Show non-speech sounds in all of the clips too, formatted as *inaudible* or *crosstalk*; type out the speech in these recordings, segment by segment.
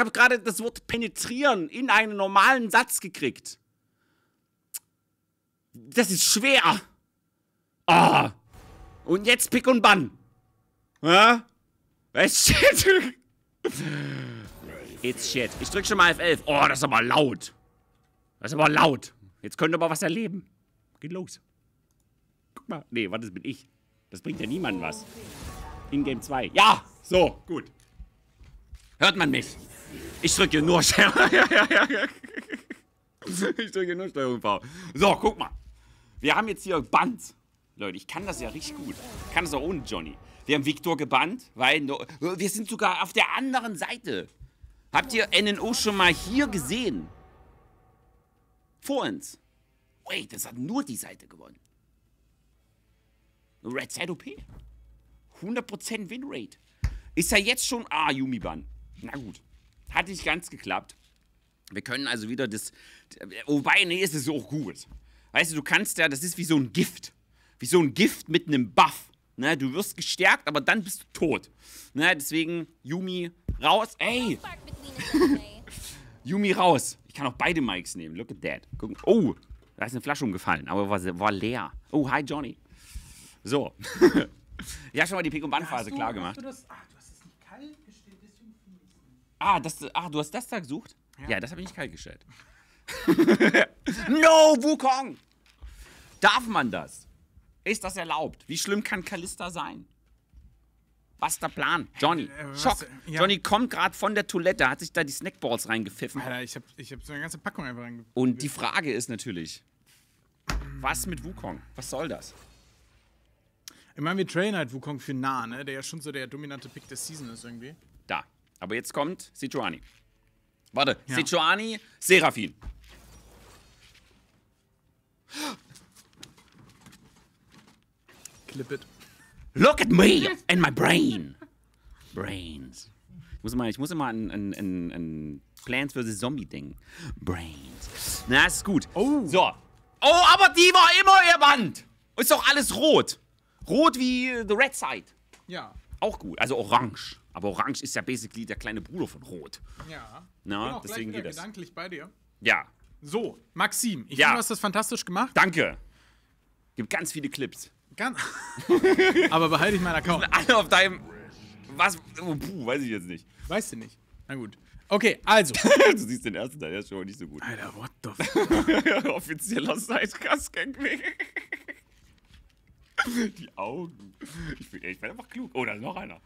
habe gerade das Wort penetrieren in einen normalen Satz gekriegt. Das ist schwer. Ah. Und jetzt Pick und Bann. Ja? Was *laughs* shit? It's shit. Ich drück schon mal F11. Oh, das ist aber laut. Das ist aber laut. Jetzt könnt ihr aber was erleben. Geht los. Guck mal. Nee, warte, das bin ich. Das bringt ja niemandem was. In Game 2. Ja! So, gut. Hört man mich? Ich drücke nur *laughs* Ich drücke nur Steuerung V. So, guck mal. Wir haben jetzt hier Band. Leute, ich kann das ja richtig gut. Ich kann das auch ohne Johnny. Wir haben Victor gebannt, weil wir sind sogar auf der anderen Seite. Habt ihr NNO schon mal hier gesehen? Vor uns. Wait, das hat nur die Seite gewonnen. Red Side OP. 100% Winrate. Ist ja jetzt schon... Ah, Yumi-Ban. Na gut. Hat nicht ganz geklappt. Wir können also wieder das... Wobei, nee, ist es auch gut. Weißt du, du kannst ja... Das ist wie so ein Gift. Wie so ein Gift mit einem Buff. Ne, du wirst gestärkt, aber dann bist du tot. Ne, deswegen Yumi raus. Ey! Yumi raus. Ich kann auch beide Mikes nehmen. Look at that. Guck. Oh, da ist eine Flasche umgefallen, aber war, war leer. Oh, hi Johnny. So. *laughs* ich habe schon mal die Pick- und Bandphase klar gemacht. Du das, ach, du hast es nicht kalt gestellt, deswegen finde ich es Ah, das, ah, du hast das da gesucht? Ja, ja das habe ich nicht kalt gestellt. *laughs* no, Wukong! Darf man das? Ist das erlaubt? Wie schlimm kann Kalista sein? Was der Plan? Johnny, Äh, was- Schock. ja. Johnny kommt gerade von der Toilette, hat sich da die Snackballs reingepfiffen. Alter, ich habe ich hab so eine ganze Packung einfach reinge... Und die Frage ist natürlich, was mit Wukong? Was soll das? Ich meine, wir trainen halt Wukong für nah, ne? Der ja schon so der dominante Pick der Season ist irgendwie. Aber jetzt kommt Sichuani. Warte, Ja. Sichuani, Seraphin. Clip it. Look at me and my brain. Brains. Ich muss immer, ich muss immer an, an, an, an Plants vs. Zombie denken. Brains. Na, ist gut. Oh. So. Oh, aber die war immer ihr Band. Ist doch alles rot. Rot wie The Red Side. Ja. Auch gut. Also orange. Aber orange ist ja basically der kleine Bruder von Rot. Ja. Na, Bin auch deswegen geht das. gedanklich bei dir. Ja. So, Maxim, ich Ja. finde, du hast das fantastisch gemacht. Danke. Gibt ganz viele Clips. Ganz *laughs* Aber behalte ich meinen Account. Alle auf deinem. Was? Oh, puh, weiß ich jetzt nicht. Weißt du nicht. Na gut. Okay, also. *laughs* du siehst den ersten Teil, der ist schon mal nicht so gut. Alter, what the *laughs* fuck? Offizieller Sidecast-Gang. *laughs* Die Augen. Ich bin, ich bin einfach klug. Oh, da ist noch einer.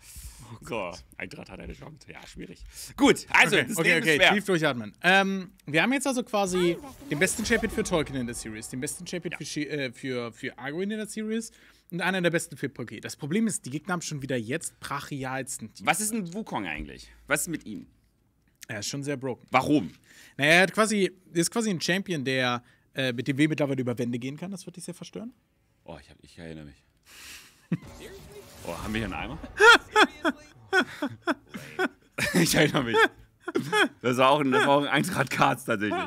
so, Eintracht hat eine Chance. Ja, schwierig. Gut, also, Okay, das okay, Leben okay, ist tief durchatmen. Ähm, wir haben jetzt also quasi den besten Champion für Tolkien in der Series, den besten Champion für, Shi- äh, für, für Argoin in der Series und einer der besten für Poké. Das Problem ist, die Gegner haben schon wieder jetzt brachialsten Team. Was ist ein Wukong eigentlich? Was ist mit ihm? Er ist schon sehr broken. Warum? Naja, er hat quasi, ist quasi ein Champion, der äh, mit dem W mittlerweile über Wände gehen kann. Das wird dich sehr verstören. Oh, ich, hab, ich erinnere mich. Oh, haben wir hier einen Eimer? *laughs* ich erinnere mich. Das war auch ein, das war auch ein Eintracht Karts tatsächlich.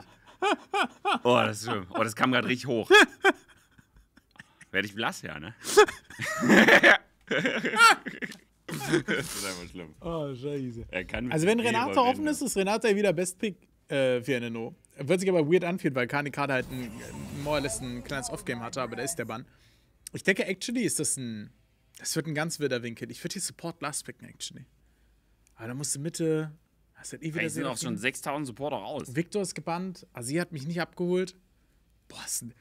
Oh, das ist schlimm. Oh, das kam gerade richtig hoch. Werde ich blass, ja, ne? das ist einfach schlimm. Oh, scheiße. Er Also wenn Renata offen ist, ist Renata wieder Best Pick äh, für NNO. Wird sich aber weird anfühlen, weil Kani gerade halt ein, ein more or less ein kleines Off-Game hatte, aber da ist der Bann. Ich denke, actually ist das ein. Das wird ein ganz wilder Winkel. Ich würde hier Support Blast picken, actually. Aber da musst du Mitte. Hast du halt eh wieder sind auch schon 6000 Supporter raus. Victor ist gebannt. Asi hat mich nicht abgeholt. Boah, ist ein,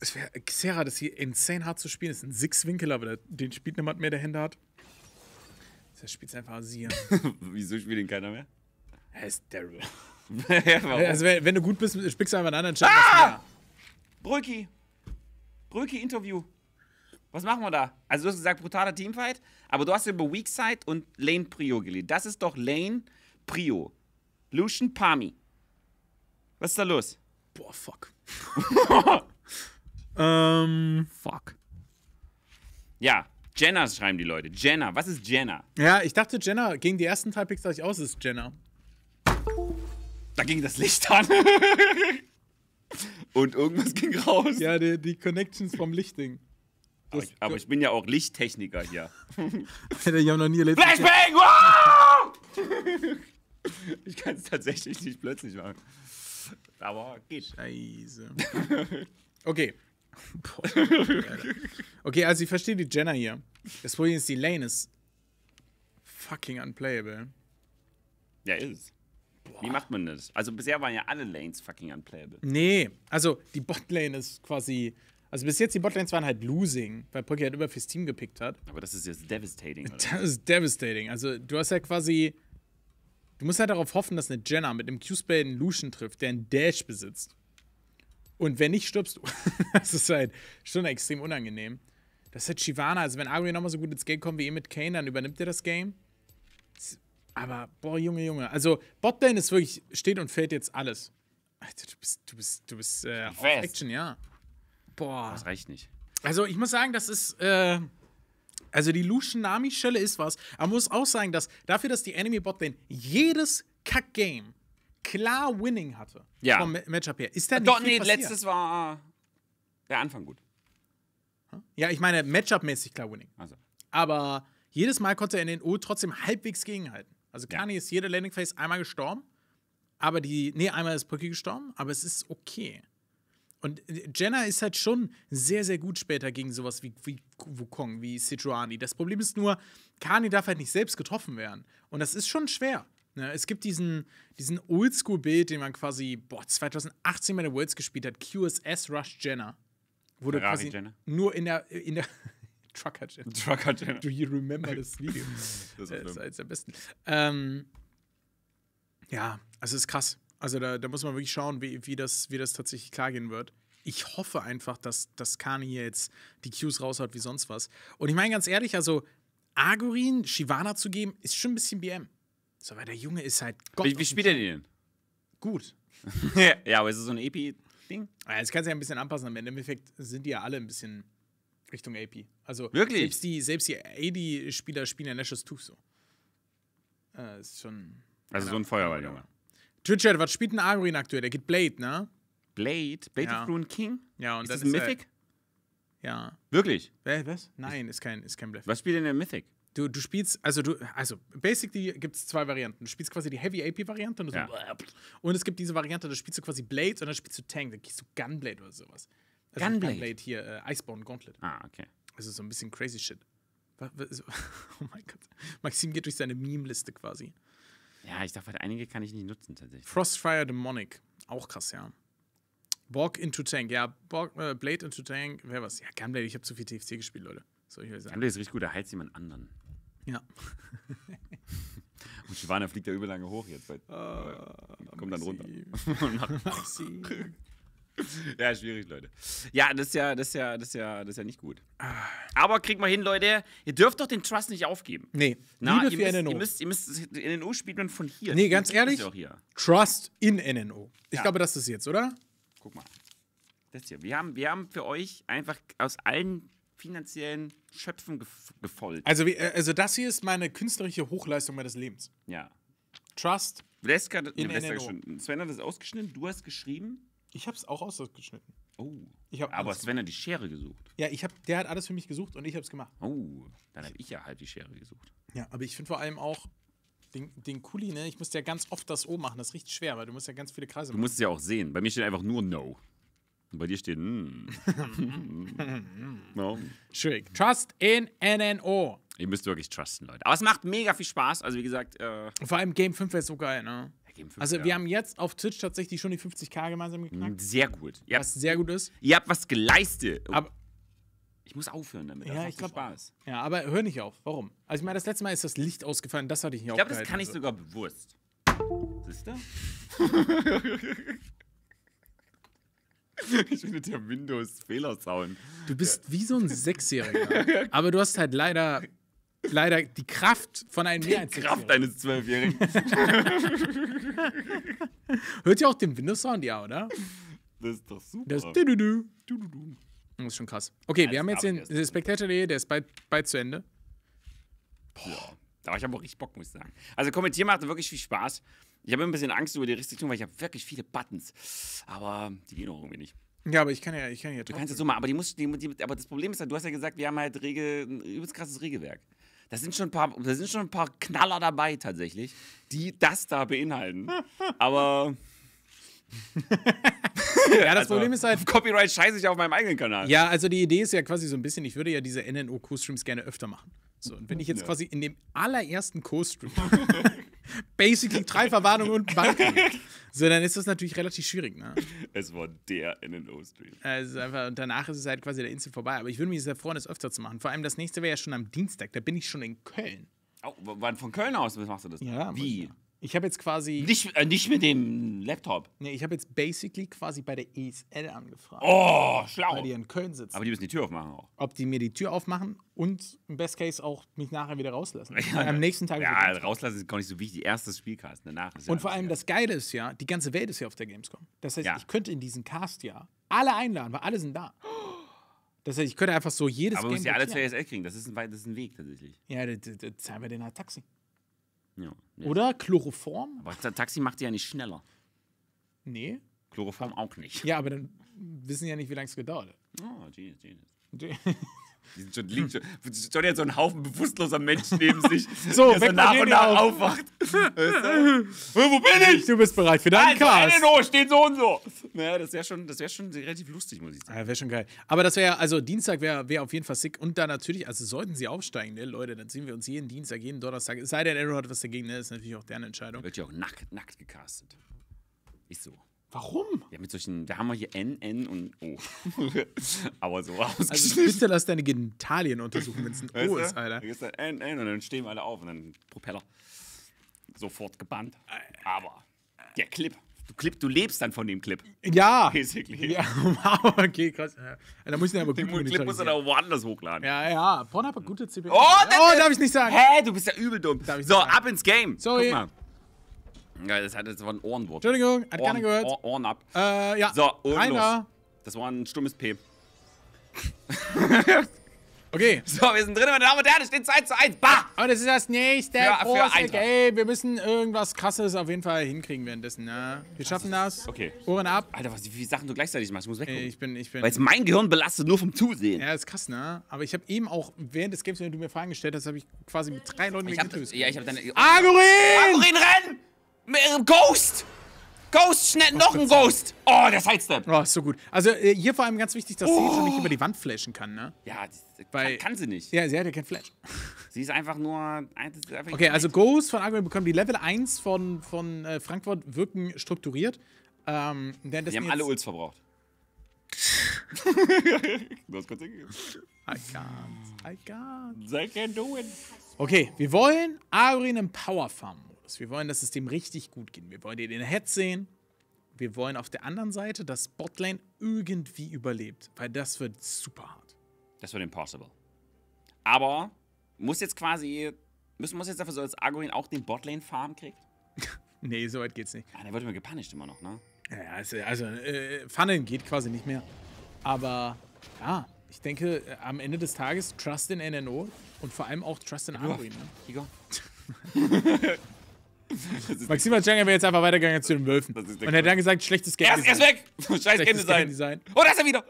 es wäre Xera, das hier insane hart zu spielen. Das ist ein Six-Winkel, aber der, den spielt niemand mehr, der Hände hat. Das spielt einfach Asi. *laughs* Wieso spielt ihn keiner mehr? Er ist terrible. *laughs* Warum? Also, wenn, wenn du gut bist, spickst du einfach einen anderen Chat. Ah! Bröki. Bröki Interview. Was machen wir da? Also du hast gesagt, brutaler Teamfight, aber du hast über Weak Side und Lane Prio gelesen. Das ist doch Lane Prio. Lucian Pami. Was ist da los? Boah, fuck. *laughs* ähm, Fuck. Ja, Jenna schreiben die Leute. Jenna, was ist Jenna? ja, ich dachte, Jenna, gegen die ersten drei Picks ich aus, ist Jenna. Da ging das Licht an. *laughs* und irgendwas ging raus. Ja, die, die Connections vom Lichtding. Aber, ich, aber ich bin ja auch Lichttechniker hier. *laughs* Ich habe noch nie erlebt. Flashbang! Ich kann es tatsächlich nicht plötzlich machen. Aber geht. Scheiße. Okay. *laughs* Boah, okay, also ich verstehe die Jenna hier. Das Problem ist, die Lane ist fucking unplayable. Ja, ist es. Wie macht man das? Also bisher waren ja alle Lanes fucking unplayable. Nee, also die Botlane ist quasi. Also bis jetzt die Botlanes waren halt losing, weil Pocky halt immer fürs Team gepickt hat. Aber das ist jetzt devastating, oder? Das ist devastating. Also du hast ja quasi. Du musst halt darauf hoffen, dass eine Jenna mit einem Q-Spell einen Lucian trifft, der einen Dash besitzt. Und wenn nicht, stirbst du. *laughs* das ist halt schon extrem unangenehm. Das ist halt Shivana. Also wenn Agri nochmal so gut ins Game kommt wie ihr mit Kane, dann übernimmt er das Game. Aber, boah, Junge, Junge. Also, Botlane ist wirklich, steht und fällt jetzt alles. Alter, du bist, du bist, du bist äh, auf. Action, ja. Boah. Das reicht nicht. Also, ich muss sagen, das ist, äh, also die Lucian Nami-Schelle ist was. Aber man muss auch sagen, dass dafür, dass die Enemy Botlane jedes Kack-Game klar Winning hatte, Ja. vom Ma- Matchup her, ist da nicht Doch, nee, passiert. letztes war der Anfang gut. Ja, ich meine, Matchup-mäßig klar Winning. Also. Aber jedes Mal konnte er in den O trotzdem halbwegs gegenhalten. Also Ja. Kani ist jede Landing Phase einmal gestorben, aber die, nee, einmal ist Pocky gestorben, aber es ist okay. Und äh, Jenna ist halt schon sehr, sehr gut später gegen sowas wie, wie Wukong, wie Sejuani. Das Problem ist nur, Kani darf halt nicht selbst getroffen werden. Und das ist schon schwer. Ne? Es gibt diesen, diesen Oldschool-Bild, den man quasi, boah, 2018 bei den Worlds gespielt hat, QSS Rush Jenna. Ferrari quasi Jenna? nur in der, in der *laughs* Trucker Jenna. Trucker Jenna. Do you remember das *laughs* Video? Das das ist ist schlimm. eines der besten. Ähm, ja, also ist krass. Also da, da muss man wirklich schauen, wie, wie, das, wie das tatsächlich klar gehen wird. Ich hoffe einfach, dass, dass Kani hier jetzt die Cues raushaut wie sonst was. Und ich meine ganz ehrlich, also Agorin Shivana zu geben, ist schon ein bisschen BM. So, weil der Junge ist halt Gott. Wie, wie spielt er den Gut. denn? *laughs* ja, aber ist es so ein EP-Ding? Ja, Jetzt kannst du ja ein bisschen anpassen, aber im Endeffekt sind die ja alle ein bisschen Richtung AP. Also Wirklich? selbst die, selbst die AD-Spieler spielen ja Nash's Tooth so. Äh, ist schon. Also so ein Feuerwehrjunge. Twitch-Chat, was spielt ein Agorin aktuell? Der geht Blade, ne? Blade? Blade Ja. of Ruin King? Ja, und Ist das ein ist er- Mythic? Ja. Wirklich? Was? Nein, ist kein, ist kein Bluff. Was spielt denn der Mythic? Du, du spielst, also du, also basically gibt es zwei Varianten. Du spielst quasi die Heavy AP-Variante und, Ja. so, und es gibt diese Variante, da spielst du quasi Blade und dann spielst du Tank, dann kriegst du Gunblade oder sowas. Also Gunblade? Gunblade hier, äh, Iceborne Gauntlet. Ah, okay. Also so ein bisschen crazy shit. *laughs* Oh mein Gott. Maxim geht durch seine Meme-Liste quasi. Ja, ich dachte, einige kann ich nicht nutzen tatsächlich. Frostfire Demonic. Auch krass, ja. Borg into Tank. Ja, Borg, äh, Blade into Tank. Wer was? Ja, Gunblade. Ich habe zu viel TFT gespielt, Leute. Soll ich euch sagen. Blade ist richtig gut, da heizt jemand anderen. Ja. *laughs* Und Shivana fliegt da übel gut jetzt. Weil, kommt dann runter. Maxim. *laughs* *laughs* Ja, schwierig, Leute. Ja, das ist ja, das ist ja, das ist ja, das ist ja nicht gut. Aber kriegt mal hin, Leute. Ihr dürft doch den Trust nicht aufgeben. Nee, Na, Liebe ihr, für müsst, NNO. ihr müsst, ihr müsst, NNO spielt man von hier. Nee, ganz ehrlich? Trust in NNO. Ich Ja. glaube, das ist jetzt, oder? Guck mal. Das hier. Wir haben, wir haben für euch einfach aus allen finanziellen Schöpfen gef gefolgt. Also, äh, also das hier ist meine künstlerische Hochleistung meines Lebens. Ja. Trust. Vleska, In Vleska NNO. geschnitten. Sven hat das ausgeschnitten, du hast geschrieben. Ich habe es auch ausgeschnitten. Oh. Aber Sven hat die Schere gesucht. Ja, ich hab, der hat alles für mich gesucht und ich habe es gemacht. Oh. Dann habe ich ja halt die Schere gesucht. Ja, aber ich finde vor allem auch den, den Kuli, ne? Ich muss ja ganz oft das O machen. Das ist richtig schwer, weil du musst ja ganz viele Kreise Du machen. musst es ja auch sehen. Bei mir steht einfach nur No. Und bei dir steht mm. *laughs* *laughs* no. Schwierig. Trust in NNO. Ihr müsst wirklich trusten, Leute. Aber es macht mega viel Spaß. Also wie gesagt, äh, vor allem Game 5 wäre so geil, ne? 5, Also, ja. wir haben jetzt auf Twitch tatsächlich schon die 50k gemeinsam geknackt, sehr gut. Habt, was sehr gut ist. ihr habt was geleistet. Oh, Aber, ich muss aufhören damit. Ja, Das macht ich so glaub- Spaß. ja, aber hör nicht auf. Warum? Also, ich meine, das letzte Mal ist das Licht ausgefallen, das hatte ich nicht Ich glaube, das kann ich sogar bewusst. Siehst du? *laughs* ich finde der Windows-Fehlersound. Du bist wie so ein Sechsjähriger. *laughs* aber du hast halt leider, leider die Kraft von einem mehr als Kraft eines Zwölfjährigen. *laughs* Hört ihr auch den Windows-Sound? Ja, oder? Das ist doch super. Das du-du-du, du-du-du. Das ist schon krass. Okay, wir haben jetzt den den Spectator.de, der ist bald, bald zu Ende. Ja, da habe ich aber auch richtig Bock, muss ich sagen. Also kommentieren macht wirklich viel Spaß. Ich habe ein bisschen Angst über die Restriktion, weil ich habe wirklich viele Buttons. Aber die gehen auch irgendwie nicht. Ja, aber ich kann ja, ich kann ja Du kannst es so machen, aber die muss, die, die, aber das Problem ist ja, du hast ja gesagt, wir haben halt Regel, ein übelst krasses Regelwerk. Da sind schon ein paar, da sind schon ein paar Knaller dabei tatsächlich, die das da beinhalten. Aber *laughs* Ja, das also, Problem ist halt. Copyright scheiße ich auf meinem eigenen Kanal. Ja, also die Idee ist ja quasi so ein bisschen, ich würde ja diese NNO-Co-Streams gerne öfter machen. So, und wenn ich jetzt Ja. quasi in dem allerersten Co-Stream *laughs* basically drei Verwarnungen und Bank *laughs* so, dann ist das natürlich relativ schwierig, ne? Es war der NNO-Stream. Also einfach, und danach ist es halt quasi der Insel vorbei. Aber ich würde mich sehr freuen, es öfter zu machen. Vor allem das nächste wäre ja schon am Dienstag, da bin ich schon in Köln. Oh, wann von Köln aus was machst du das? Wie? Ich habe jetzt quasi. Nicht, äh, nicht mit dem Laptop. Nee, ich habe jetzt basically quasi bei der ESL angefragt. Oh, Weil schlau. die in Köln sitzen. Aber die müssen die Tür aufmachen auch. ob die mir die Tür aufmachen und im Best Case auch mich nachher wieder rauslassen. *laughs* Weil am nächsten Tag. Ja, wieder- rauslassen ist gar nicht so wichtig. Erstes Spielcast, danach ist ja und vor allem das Geile ist ja, die ganze Welt ist ja auf der Gamescom. Das heißt, Ja. ich könnte in diesen Cast ja alle einladen, weil alle sind da. *gasps* Das heißt, ich könnte einfach so jedes Aber du musst ja alle zur. ESL kriegen. Das ist ein, das ist ein Weg tatsächlich. Ja, da zahlen wir den halt Taxi. Ja. Oder Chloroform? Aber Ta- Taxi macht die ja nicht schneller. Nee. Chloroform auch nicht. Ja, aber dann wissen ja nicht, wie lange es gedauert hat. Oh, Jesus, Jesus. Die sind schon, liegt schon, schon jetzt so ein Haufen bewusstloser Menschen neben sich, So, *laughs* der so nach und nach auf. aufwacht. *laughs* Wo bin ich? Du bist bereit für deinen Also, Cast. NNO steht so und so. Naja, das wäre schon, das wär schon relativ lustig, muss ich sagen. Ja, wäre schon geil. Aber das wäre, also Dienstag wäre wär auf jeden Fall sick. Und dann natürlich, also sollten sie aufsteigen, ne, Leute, dann sehen wir uns jeden Dienstag, jeden Donnerstag. Es sei denn, Arrow hat was dagegen, ne, ist natürlich auch deren Entscheidung. Wird ja auch nackt, nackt gecastet. Ist so. Warum? Ja, mit solchen, da haben wir hier N, N und O. *laughs* Aber so Also bitte lass deine Genitalien untersuchen, wenn es ein Weißt O ist, Alter. Da ist dann N, N und dann stehen wir alle auf und dann Propeller. Sofort gebannt. Aber der Clip. Du, Clip, du lebst dann von dem Clip. Ja. Basically. Ja, wow, okay, krass. Ja. Da muss ich den aber gut Den Clip du monetarisieren. dann woanders hochladen. Ja, ja, Pornhub hat gute CPM. Oh, oh, darf ich nicht sagen. Hä, du bist ja übel dumm. So, ab ins Game. Sorry. Guck mal. Ja, das, hat, das war ein Ohrenwort. Entschuldigung, hat keiner Ohren, gehört. Ohr, Ohren ab. Äh, ja. So, und Einer. los. Das war ein stummes P. *laughs* Okay. So, wir sind drin, meine Damen und Herren. Es steht 2 zu 1. Bah! Aber das ist das nächste Für- für große Eintracht. Game. Wir müssen irgendwas krasses auf jeden Fall hinkriegen währenddessen. Ne? Wir schaffen das. Okay. Ohren ab. Alter, was, wie viele Sachen du gleichzeitig machst. Ich muss weggucken. Ich bin, ich bin. Weil jetzt mein Gehirn belastet nur vom Zusehen. Ja, ist krass, ne? Aber ich habe eben auch während des Games, wenn du mir Fragen gestellt hast, habe ich quasi mit drei Leuten Ich hab, ja, ich hab deine. Agurin! Agurin, renn! Ghost! Ghost, schnell, noch ein Ghost! Oh, der Sidestep! Oh, ist so gut. Also äh, hier vor allem ganz wichtig, dass sie schon nicht über die Wand flashen kann, ne? Ja, Weil- kann, kann sie nicht. Ja, sie hat ja kein Flash. *laughs* Sie ist einfach nur. einfach Okay, also Ghost von Agurin bekommen die Level 1 von, von äh, Frankfurt wirken strukturiert. Ähm, denn das Die haben alle Ults verbraucht. *laughs* du hast kurz hingegeben. I can't. I can't. They can do it. Okay, wir wollen Agurin im Power Modus. Wir wollen, dass es dem richtig gut geht. Wir wollen den in der Head sehen. Wir wollen auf der anderen Seite, dass Botlane irgendwie überlebt, weil das wird super hart. Das wird impossible. Aber muss jetzt quasi. Müssen muss jetzt dafür so, dass Agurin auch den Botlane-Farm kriegt? *laughs* Nee, so weit geht's nicht. Ah, der wird immer gepunished immer noch, ne? Ja, also, also äh, Funneln geht quasi nicht mehr. Aber ja, ich denke, äh, am Ende des Tages Trust in NNO und vor allem auch Trust in Agurin. Ne? *laughs* Maxima Changa wäre jetzt einfach weitergegangen zu den Wölfen. Das ist Und der hätte dann gesagt, schlechtes Game. Er ist, er ist weg! *laughs* Scheiß Game Schlechtes Design. Game Design. Oh, da ist er wieder!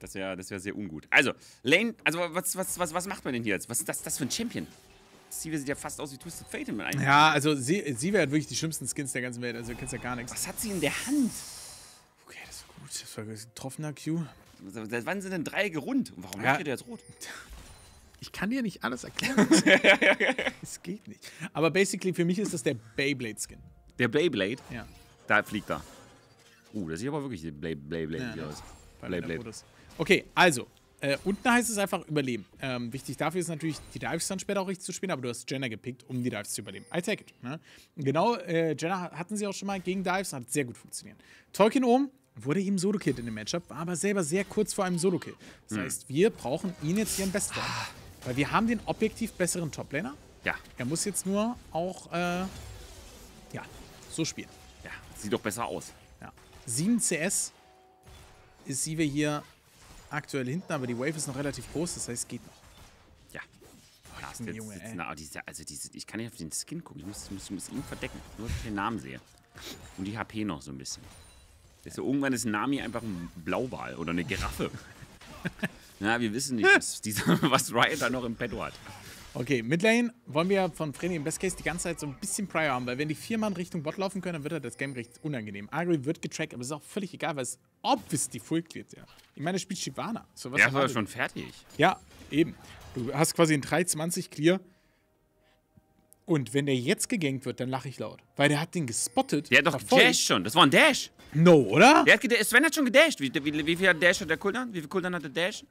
Das wäre das wär sehr ungut. Also, Lane, also was, was, was, was macht man denn hier jetzt? Was ist das, das für ein Champion? Sivir sieht ja fast aus wie Twisted Fate in einem. Ja, also sie, sie wäre wirklich die schlimmsten Skins der ganzen Welt. Also du kennst ja gar nichts. Was hat sie in der Hand? Okay, das ist gut. Das war ein getroffener Q. Seit wann sind denn Dreiecke rund? Und warum Ja. leuchtet der jetzt rot? Ich kann dir nicht alles erklären. *laughs* Es geht nicht. Aber basically für mich ist das der Beyblade-Skin. Der Beyblade, Ja. da fliegt er. Uh, das sieht aber wirklich Blade, Beyblade Ja, ja. aus. Beyblade. Okay, also. Äh, unten heißt es einfach überleben. Ähm, wichtig dafür ist natürlich, die Dives dann später auch richtig zu spielen, aber du hast Jenna gepickt, um die Dives zu überleben. I take it. Ne? Genau, äh, Jenna hatten sie auch schon mal gegen Dives, hat sehr gut funktioniert. Tolkien oben wurde ihm Solo-Kit in dem Matchup, war aber selber sehr kurz vor einem Solo-Kill. Das heißt, wir brauchen ihn jetzt hier im Bestform. Weil wir haben den objektiv besseren Toplaner. Ja, Er muss jetzt nur auch, äh, ja, so spielen. ja, sieht doch besser aus. Ja. 7 CS ist Sive hier aktuell hinten, aber die Wave ist noch relativ groß, das heißt, es geht noch. Ja. Ja, ist Junge, jetzt, Junge, jetzt, na, diese, also diese, ich kann nicht auf den Skin gucken, ich muss, muss, muss ihn verdecken, nur dass ich den Namen sehe. Und die HP noch so ein bisschen. Ist so, irgendwann ist Nami einfach ein Blauwal oder eine Giraffe. *laughs* Na, wir wissen nicht, was, dieser, was Riot da noch im Petto hat. Okay, Midlane wollen wir von Freddy im Best Case die ganze Zeit so ein bisschen Prior haben, weil wenn die vier Mann Richtung Bot laufen können, dann wird halt das Game recht unangenehm. Agri wird getrackt, aber es ist auch völlig egal, weil es obviously full cleared, ja. Ich meine, er spielt Shivana. So, was Der war schon fertig. Ja, eben. Du hast quasi ein 320 Clear. Und wenn der jetzt gegankt wird, dann lache ich laut. Weil der hat den gespottet. Der hat doch gedasht schon. Das war ein Dash. No, oder? Der hat. Sven hat schon gedasht. Wie, wie, wie viel hat Dash hat der Cooldown? Wie viel Cooldown hat der Dash?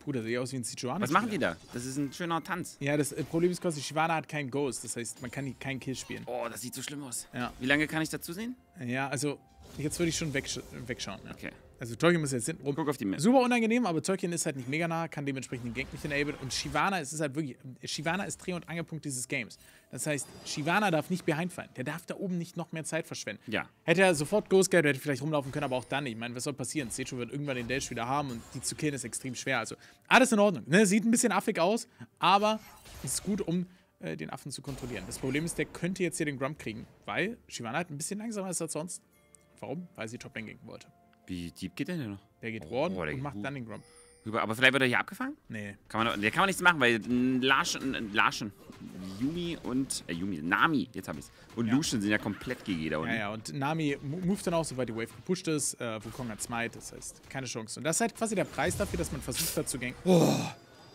Bruder, sieht aus wie ein Sichuan. Was machen die da? Das ist ein schöner Tanz. Ja, das Problem ist quasi, Shivana hat keinen Ghost. Das heißt, man kann keinen Kill spielen. Oh, das sieht so schlimm aus. Ja. Wie lange kann ich dazu sehen? Ja, also, jetzt würde ich schon wegsch wegschauen. Ja. Okay. Also, Tolkien muss jetzt hinten rum. Guck auf die Map. Super unangenehm, aber Tolkien ist halt nicht mega nah, kann dementsprechend den Gank nicht enablen. Und Shivana, es ist halt wirklich, Shivana ist Dreh- und Angelpunkt dieses Games. Das heißt, Shivana darf nicht behind fallen. Der darf da oben nicht noch mehr Zeit verschwenden. Ja. Hätte er sofort Ghost gehabt, hätte vielleicht rumlaufen können, aber auch dann nicht. Ich meine, was soll passieren? Secho wird irgendwann den Dash wieder haben und die zu killen ist extrem schwer. Also, alles in Ordnung. Ne? Sieht ein bisschen affig aus, aber es ist gut, um äh, den Affen zu kontrollieren. Das Problem ist, der könnte jetzt hier den Grump kriegen, weil Shivana halt ein bisschen langsamer ist als sonst. Warum? Weil sie Top Lane gegen wollte. Wie deep geht der denn noch? Der geht Oh, Warden der und geht macht dann den Grump. Rüber. Aber vielleicht wird er hier abgefangen? Nee. Kann man, der kann man nichts machen, weil n, Larschen, n, Larschen, Yumi und, äh, Yumi, Nami, jetzt hab ich's. Und Ja. Lucian sind ja komplett GG da unten. Ja, ja, und Nami mo- moved dann auch, sobald die Wave gepusht ist. Äh, Wukong hat Smite, das heißt, keine Chance. Und das ist halt quasi der Preis dafür, dass man versucht hat zu ganken.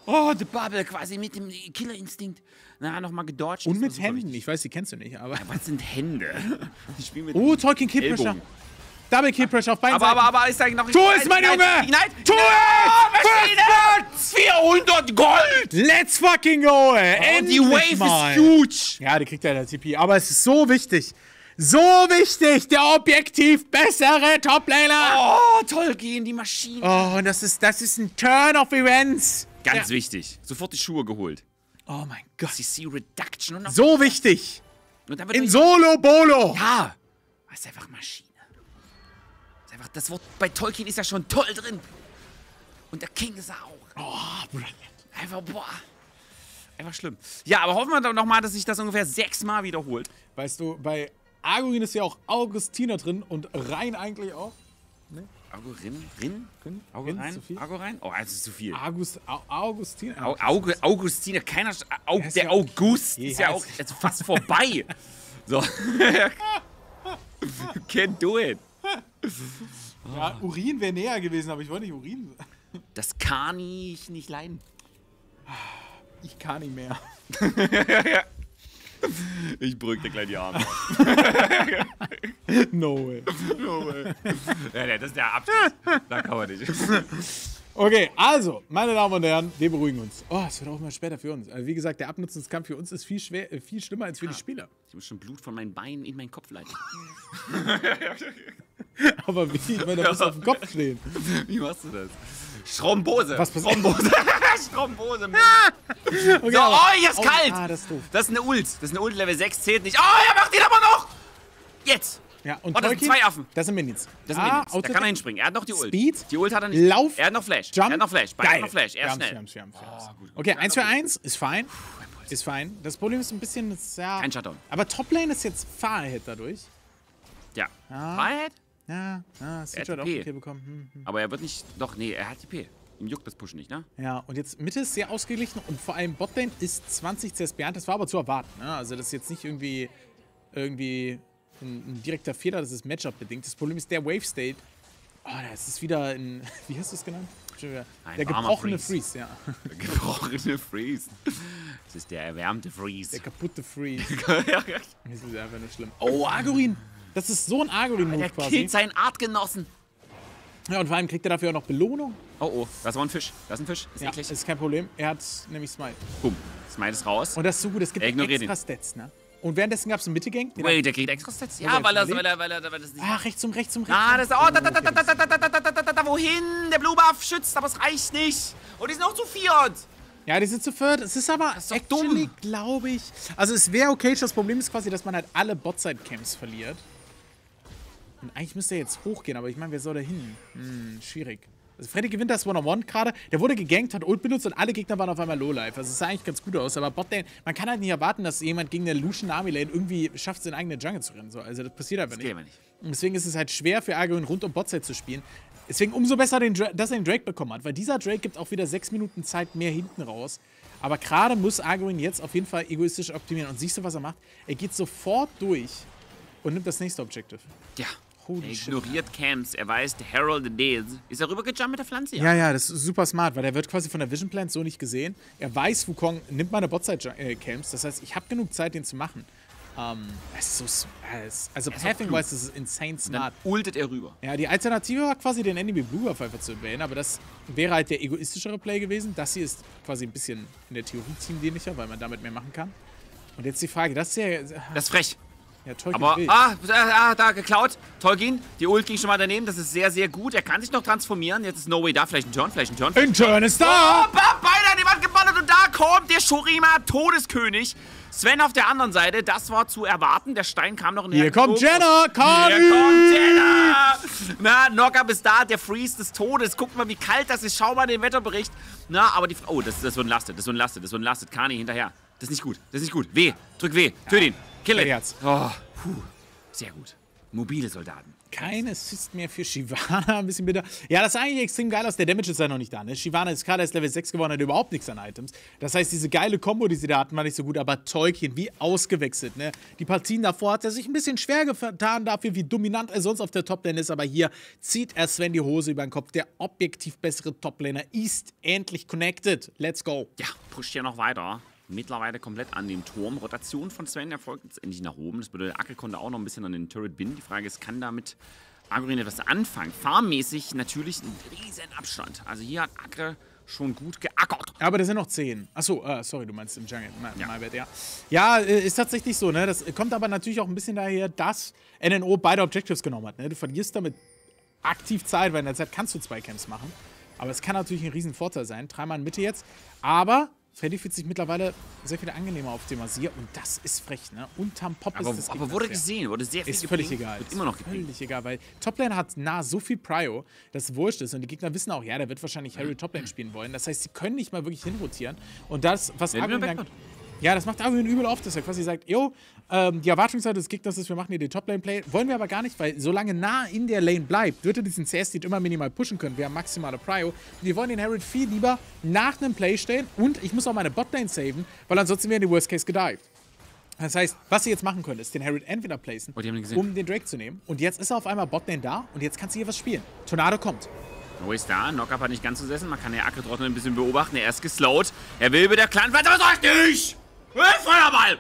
Oh, The Bubble, quasi mit dem Killerinstinkt. Na, nochmal gedodged. Und mit Händen. Ich weiß, die kennst du nicht, aber. Was sind Hände? *laughs* Ich spiele mit Oh, Tolkien Kill Pressure. Ellbogen. Double Kill Pressure auf beiden Aber, Seiten. aber, aber ist da noch... Tu es, mein Junge! Nein! Tu es! 400 Gold! Let's fucking go, ey. Und Endlich die Wave mal. ist huge! Ja, die kriegt ja der TP. Aber es ist so wichtig. So wichtig. Der objektiv bessere Toplaner. Oh, Tolkien, die Maschine. Oh, und das ist, das ist ein Turn of Events. Ganz ja. wichtig. Sofort die Schuhe geholt. Oh mein Gott. CC Reduction und. So wichtig. Und In Solo Bolo. Ja! Das ist einfach Maschine. Einfach, das Wort bei Tolkien ist ja schon toll drin. Und der King ist er auch. Oh, brilliant. Einfach, boah. Einfach schlimm. Ja, aber hoffen wir doch nochmal, dass sich das ungefähr sechsmal wiederholt. Weißt du, bei Arguin ist ja auch Augustina drin und Rein eigentlich auch. Augurin? Rin? Rin? Rin rein? Oh, das ist zu viel. August, Au, Augustina. Au, Auge, Augustine, keiner. Au, der ja- August ist ja auch jetzt fast vorbei. *laughs* So. *laughs* can't do it. Ja, Urin wäre näher gewesen, aber ich wollte nicht Urin. Das kann ich nicht leiden. Ich kann nicht mehr. Ich brück dir gleich die Arme. No way. ja, ja, das ist der Abschluss. da kann man nicht. Okay, also, meine Damen und Herren, wir beruhigen uns. Oh, es wird auch immer später für uns. Also, wie gesagt, der Abnutzungskampf für uns ist viel, schwer, äh, viel schlimmer als für die Spieler. Ich muss schon Blut von meinen Beinen in meinen Kopf leiten. *laughs* Aber wie? Ich meine, da muss auf dem Kopf stehen. *laughs* Wie machst du das? Schrombose. Was passiert? Schrombose. *laughs* Schrombose. Okay, So, oh, hier ist Oh, kalt. Ah, das ist doof. Das ist eine Ult. Das ist eine Ult Level 6, zählt nicht. Oh, er macht ihn aber noch. Jetzt. Ja, und Oh, das sind Tolkien? zwei Affen. Das sind Minions. Das ist ah, Minions. Da kann er hinspringen. Er hat noch die Ult. Speed, Die Ult hat er nicht. Lauf, Er hat noch Flash. Jump. Er hat noch Flash. Beide Geil. noch Flash. Er ist schnell. wir haben's, wir haben's, wir haben's. Oh, gut. Okay, 1 für 1 ist fein. Ist fein. Das Problem ist ein bisschen, das, ja. Kein Shutdown. Aber Toplane ist jetzt Fahrhead dadurch. Ja. Ah. Freiheit? Ja, ja, Siege hat auch TP. bekommen. Hm, hm. Aber er wird nicht. Doch, nee, er hat TP. Ihm juckt das Push nicht, ne? Ja, und jetzt Mitte ist sehr ausgeglichen und vor allem Botlane ist 20 CS behind. Das war aber zu erwarten. Ne? Also das ist jetzt nicht irgendwie, irgendwie ein, ein direkter Fehler, das ist Matchup-bedingt. Das Problem ist der Wave State. Oh, das ist wieder ein, *laughs* wie hast du es genannt? Ein Der gebrochene Freeze. Freeze, ja. Gebrochene Freeze. Das ist der erwärmte Freeze. Der kaputte Freeze. *laughs* der Das ist einfach nur schlimm. Oh, Agorin! Das ist so ein Agorin-Move quasi. killt seinen Artgenossen. Ja, und vor allem kriegt er dafür auch noch Belohnung. Oh, oh. Das war ein Fisch. Das ist ein Fisch. Das ist Ja, eklig. ist kein Problem. Er hat nämlich Smite. Bumm. Smite ist raus. Und das ist so gut, es gibt Er extra Stats, ne? Und währenddessen gab es einen Mittegang. den Wait, der kriegt extra Stats? er Ja, weil er, überlebt? weil er, weil er, weil er das nicht. Ah, rechts zum rechts zum rechts. Ah, das zum- Oh, da, da, da, da, da, da, da, da, da, da, da, da, wohin? Der Blue Buff schützt, aber es reicht nicht. Und die sind auch zu viert. Ja, die sind zu viert. Es ist aber ist doch actually, dumm. glaube ich. Also es wäre okay. Das Problem ist quasi, dass man halt alle Botside-Camps verliert. Und eigentlich müsste er jetzt hochgehen, aber ich meine, wer soll da hin? Hm, schwierig. Also Freddy gewinnt das One-on-One gerade. Der wurde gegankt, hat Ult benutzt und alle Gegner waren auf einmal Low-Life. Also es sah eigentlich ganz gut aus. Aber Botlane, man kann halt nicht erwarten, dass jemand gegen eine Lucian Army Lane irgendwie schafft, seine eigene Jungle zu rennen. So, also das passiert einfach Das nicht. nicht. Und deswegen ist es halt schwer für Argon rund um Botside zu spielen. Deswegen umso besser, dass er den Drake bekommen hat, weil dieser Drake gibt auch wieder sechs Minuten Zeit mehr hinten raus. Aber gerade muss Arguin jetzt auf jeden Fall egoistisch optimieren. Und siehst du, was er macht? Er geht sofort durch und nimmt das nächste Objective. Ja. Holy er shit. ignoriert Camps, er weiß, der Herald the Days. Ist er rübergejumpt mit der Pflanze? Ja, ja, das ist super smart, weil der wird quasi von der Vision Plant so nicht gesehen. Er weiß, Wukong nimmt meine Botside-Camps. Das heißt, ich habe genug Zeit, den zu machen. Ähm, es ist so. äh, es- Also, Pathing-wise ist es insane Dann smart. ultet er rüber. Ja, die Alternative war quasi den Enemy Blue Buff einfach zu erwähnen, aber das wäre halt der egoistischere Play gewesen. Das hier ist quasi ein bisschen in der Theorie teamdienlicher, weil man damit mehr machen kann. Und jetzt die Frage, das ist ja. Das ist frech. Ja, Tolkien Aber, will. ah, ah, da geklaut. Tolkien, die Ult ging schon mal daneben. Das ist sehr, sehr gut. Er kann sich noch transformieren. Jetzt ist No Way da. Vielleicht ein Turn, vielleicht ein Turn. Ein Turn ist Oh, da! ba- beide an die Wand geballert und da kommt der Shurima Todeskönig. Sven auf der anderen Seite, das war zu erwarten. Der Stein kam noch in Hier kommt Jenna! Komm! Hier kommt Jenna! Na, Knock-Up ist da, der Freeze des Todes. Guck mal, wie kalt das ist. Schau mal den Wetterbericht. Na, aber die... Fra- Oh, das, das wird ein Lastet, das wird ein Lastet, das wird ein Lastet. Kani hinterher. Das ist nicht gut, das ist nicht gut. W, drück W, töt ihn. Kill ihn. Herz. Oh, puh. Sehr gut. Mobile Soldaten. Kein Assist mehr für Shivana, ein *laughs* bisschen bitter. Ja, das sah eigentlich extrem geil aus. Der Damage ist ja noch nicht da. Ne? Shivana ist gerade erst Level 6 geworden, hat überhaupt nichts an Items. Das heißt, diese geile Combo, die sie da hatten, war nicht so gut. Aber Tolkien, wie ausgewechselt. Ne? Die Partien davor hat er sich ein bisschen schwer getan dafür, wie dominant er sonst auf der Top-Lane ist. Aber hier zieht er Sven die Hose über den Kopf. Der objektiv bessere Top-Laner ist endlich connected. Let's go. Ja, pusht ja noch weiter. Mittlerweile komplett an dem Turm. Rotation von Sven erfolgt jetzt endlich nach oben. Das bedeutet, Acke konnte auch noch ein bisschen an den Turret binden. Die Frage ist, kann damit Agorin etwas anfangen? Farmmäßig natürlich ein riesen Abstand. Also hier hat Acke schon gut geackert. Aber das sind noch 10. Achso, äh, sorry, du meinst im Jungle. My, Ja. my bad, ja. Ja, äh, ist tatsächlich so, ne? Das kommt aber natürlich auch ein bisschen daher, dass NNO beide Objectives genommen hat. Ne? Du verlierst damit aktiv Zeit, weil in der Zeit kannst du zwei Camps machen. Aber es kann natürlich ein riesen Vorteil sein. Dreimal in Mitte jetzt. Aber Freddy fühlt sich mittlerweile sehr viel angenehmer auf dem Asier und das ist frech, ne? Unterm Pop Aber, ist das aber wurde gesehen, wurde sehr viel Ist völlig egal. Wird Ist immer noch gepinkt. Völlig egal, weil Toplane hat nah so viel Prio, dass es wurscht ist. Und die Gegner wissen auch, ja, der wird wahrscheinlich Harry Toplane spielen wollen. Das heißt, sie können nicht mal wirklich hinrotieren. Und das, was Ja, wieder dann. Ja, das macht Arguin übel oft, dass er quasi sagt, yo, ähm, die Erwartungsseite des Gegners ist, wir machen hier den Toplane-Play. Wollen wir aber gar nicht, weil solange nah in der Lane bleibt, wird er diesen CS-Lead immer minimal pushen können. Wir haben maximale Prio. Und wir wollen den Harry viel lieber nach einem Play stellen. Und ich muss auch meine Botlane saven, weil ansonsten wären die Worst Case gedived. Das heißt, was sie jetzt machen können, ist den Harry entweder placen, Oh, um den Drake zu nehmen. Und jetzt ist er auf einmal Botlane da und jetzt kannst du hier was spielen. Tornado kommt. No ist da. Knockup hat nicht ganz gesessen. Man kann den Acke trotzdem ein bisschen beobachten. Er ist geslowt. Er will mit der kleinen Pflanze, aber das reicht nicht! Feuerball!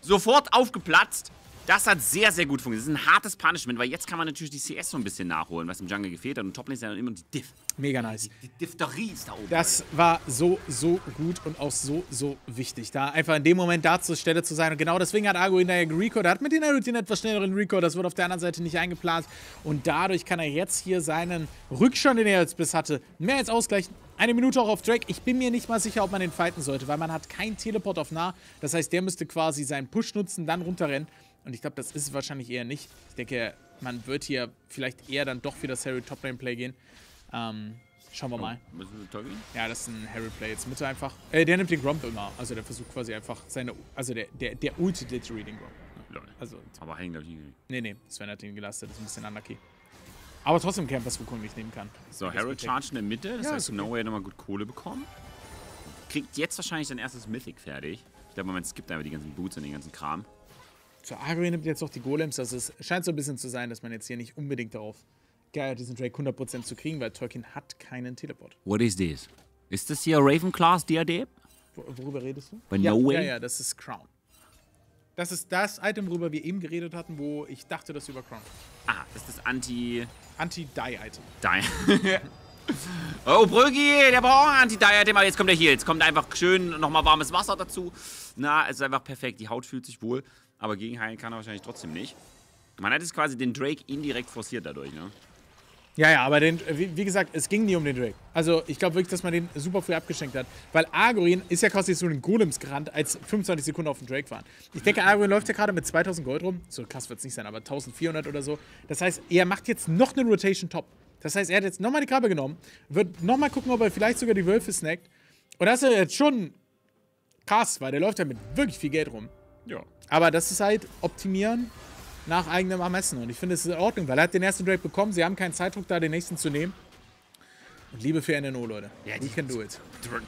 Sofort aufgeplatzt. Das hat sehr, sehr gut funktioniert. Das ist ein hartes Punishment, weil jetzt kann man natürlich die CS so ein bisschen nachholen, was im Jungle gefehlt hat. Und Toplane ist ja immer die Diff. Mega nice. Die Diphtherie ist da oben. Das war so, so gut und auch so, so wichtig. Da einfach in dem Moment da zur Stelle zu sein. Und genau deswegen hat Argo in der Recall, der hat mit den den etwas schnelleren Recall, das wird auf der anderen Seite nicht eingeplant. Und dadurch kann er jetzt hier seinen Rückstand, den er jetzt bis hatte, mehr als ausgleichen. Eine Minute auch auf Drake. Ich bin mir nicht mal sicher, ob man den fighten sollte, weil man hat keinen Teleport auf nah. Das heißt, der müsste quasi seinen Push nutzen, dann runterrennen. Und ich glaube, das ist es wahrscheinlich eher nicht. Ich denke, man wird hier vielleicht eher dann doch für das Harry Toplane Play gehen. Ähm, schauen wir mal. Was ist mit Tolkien? Ja, das ist ein Harry Play jetzt Mitte einfach. Äh, der nimmt den Grump immer. Also der versucht quasi einfach seine. Also der, der, der ultet literally den Grump. Lol. Also, Aber hängen, glaube ich, nicht. nee, nee, Sven hat ihn gelastet. Das ist ein bisschen unlucky. Aber trotzdem Camp, was Wukong nicht nehmen kann. So, geht charge in der Mitte. Das Ja, heißt, okay. No Way hat nochmal gut Kohle bekommen. Kriegt jetzt wahrscheinlich sein erstes Mythic fertig. Ich glaube, man skippt einfach die ganzen Boots und den ganzen Kram. Für Arguin nimmt jetzt auch die Golems. Also es scheint so ein bisschen zu sein, dass man jetzt hier nicht unbedingt darauf geil hat, diesen Drake 100% zu kriegen, weil Tolkien hat keinen Teleport. What is this? Ist das hier Ravenclaws Diadem? Wo, worüber redest du? Bei ja, No Way? Ja, ja, das ist Crown. Das ist das Item, worüber wir eben geredet hatten, wo ich dachte, dass über Crown. Ah, das ist das Anti... Anti-Die-Item. Die *laughs* oh, Brögi, der braucht auch ein Anti-Diadem. Aber jetzt kommt er hier. Jetzt kommt einfach schön nochmal warmes Wasser dazu. Na, es ist einfach perfekt. Die Haut fühlt sich wohl. Aber gegenheilen kann er wahrscheinlich trotzdem nicht. Man hat jetzt quasi den Drake indirekt forciert dadurch, ne? Ja, ja, aber den, wie, wie gesagt, es ging nie um den Drake. Also ich glaube wirklich, dass man den super früh abgeschenkt hat. Weil Argorin ist ja quasi so den Golems gerannt, als 25 Sekunden auf den Drake waren. Ich denke, Argorin läuft ja gerade mit 2000 Gold rum. So krass wird es nicht sein, aber 1400 oder so. Das heißt, er macht jetzt noch eine Rotation top. Das heißt, er hat jetzt nochmal die Krabbe genommen, wird nochmal gucken, ob er vielleicht sogar die Wölfe snackt. Und das ist jetzt schon krass, weil der läuft ja mit wirklich viel Geld rum. Ja. Aber das ist halt optimieren nach eigenem Ermessen. Und ich finde, es ist in Ordnung, weil er hat den ersten Drake bekommen. Sie haben keinen Zeitdruck, da den nächsten zu nehmen. Und Liebe für NNO, Leute. Ja, die- can do it.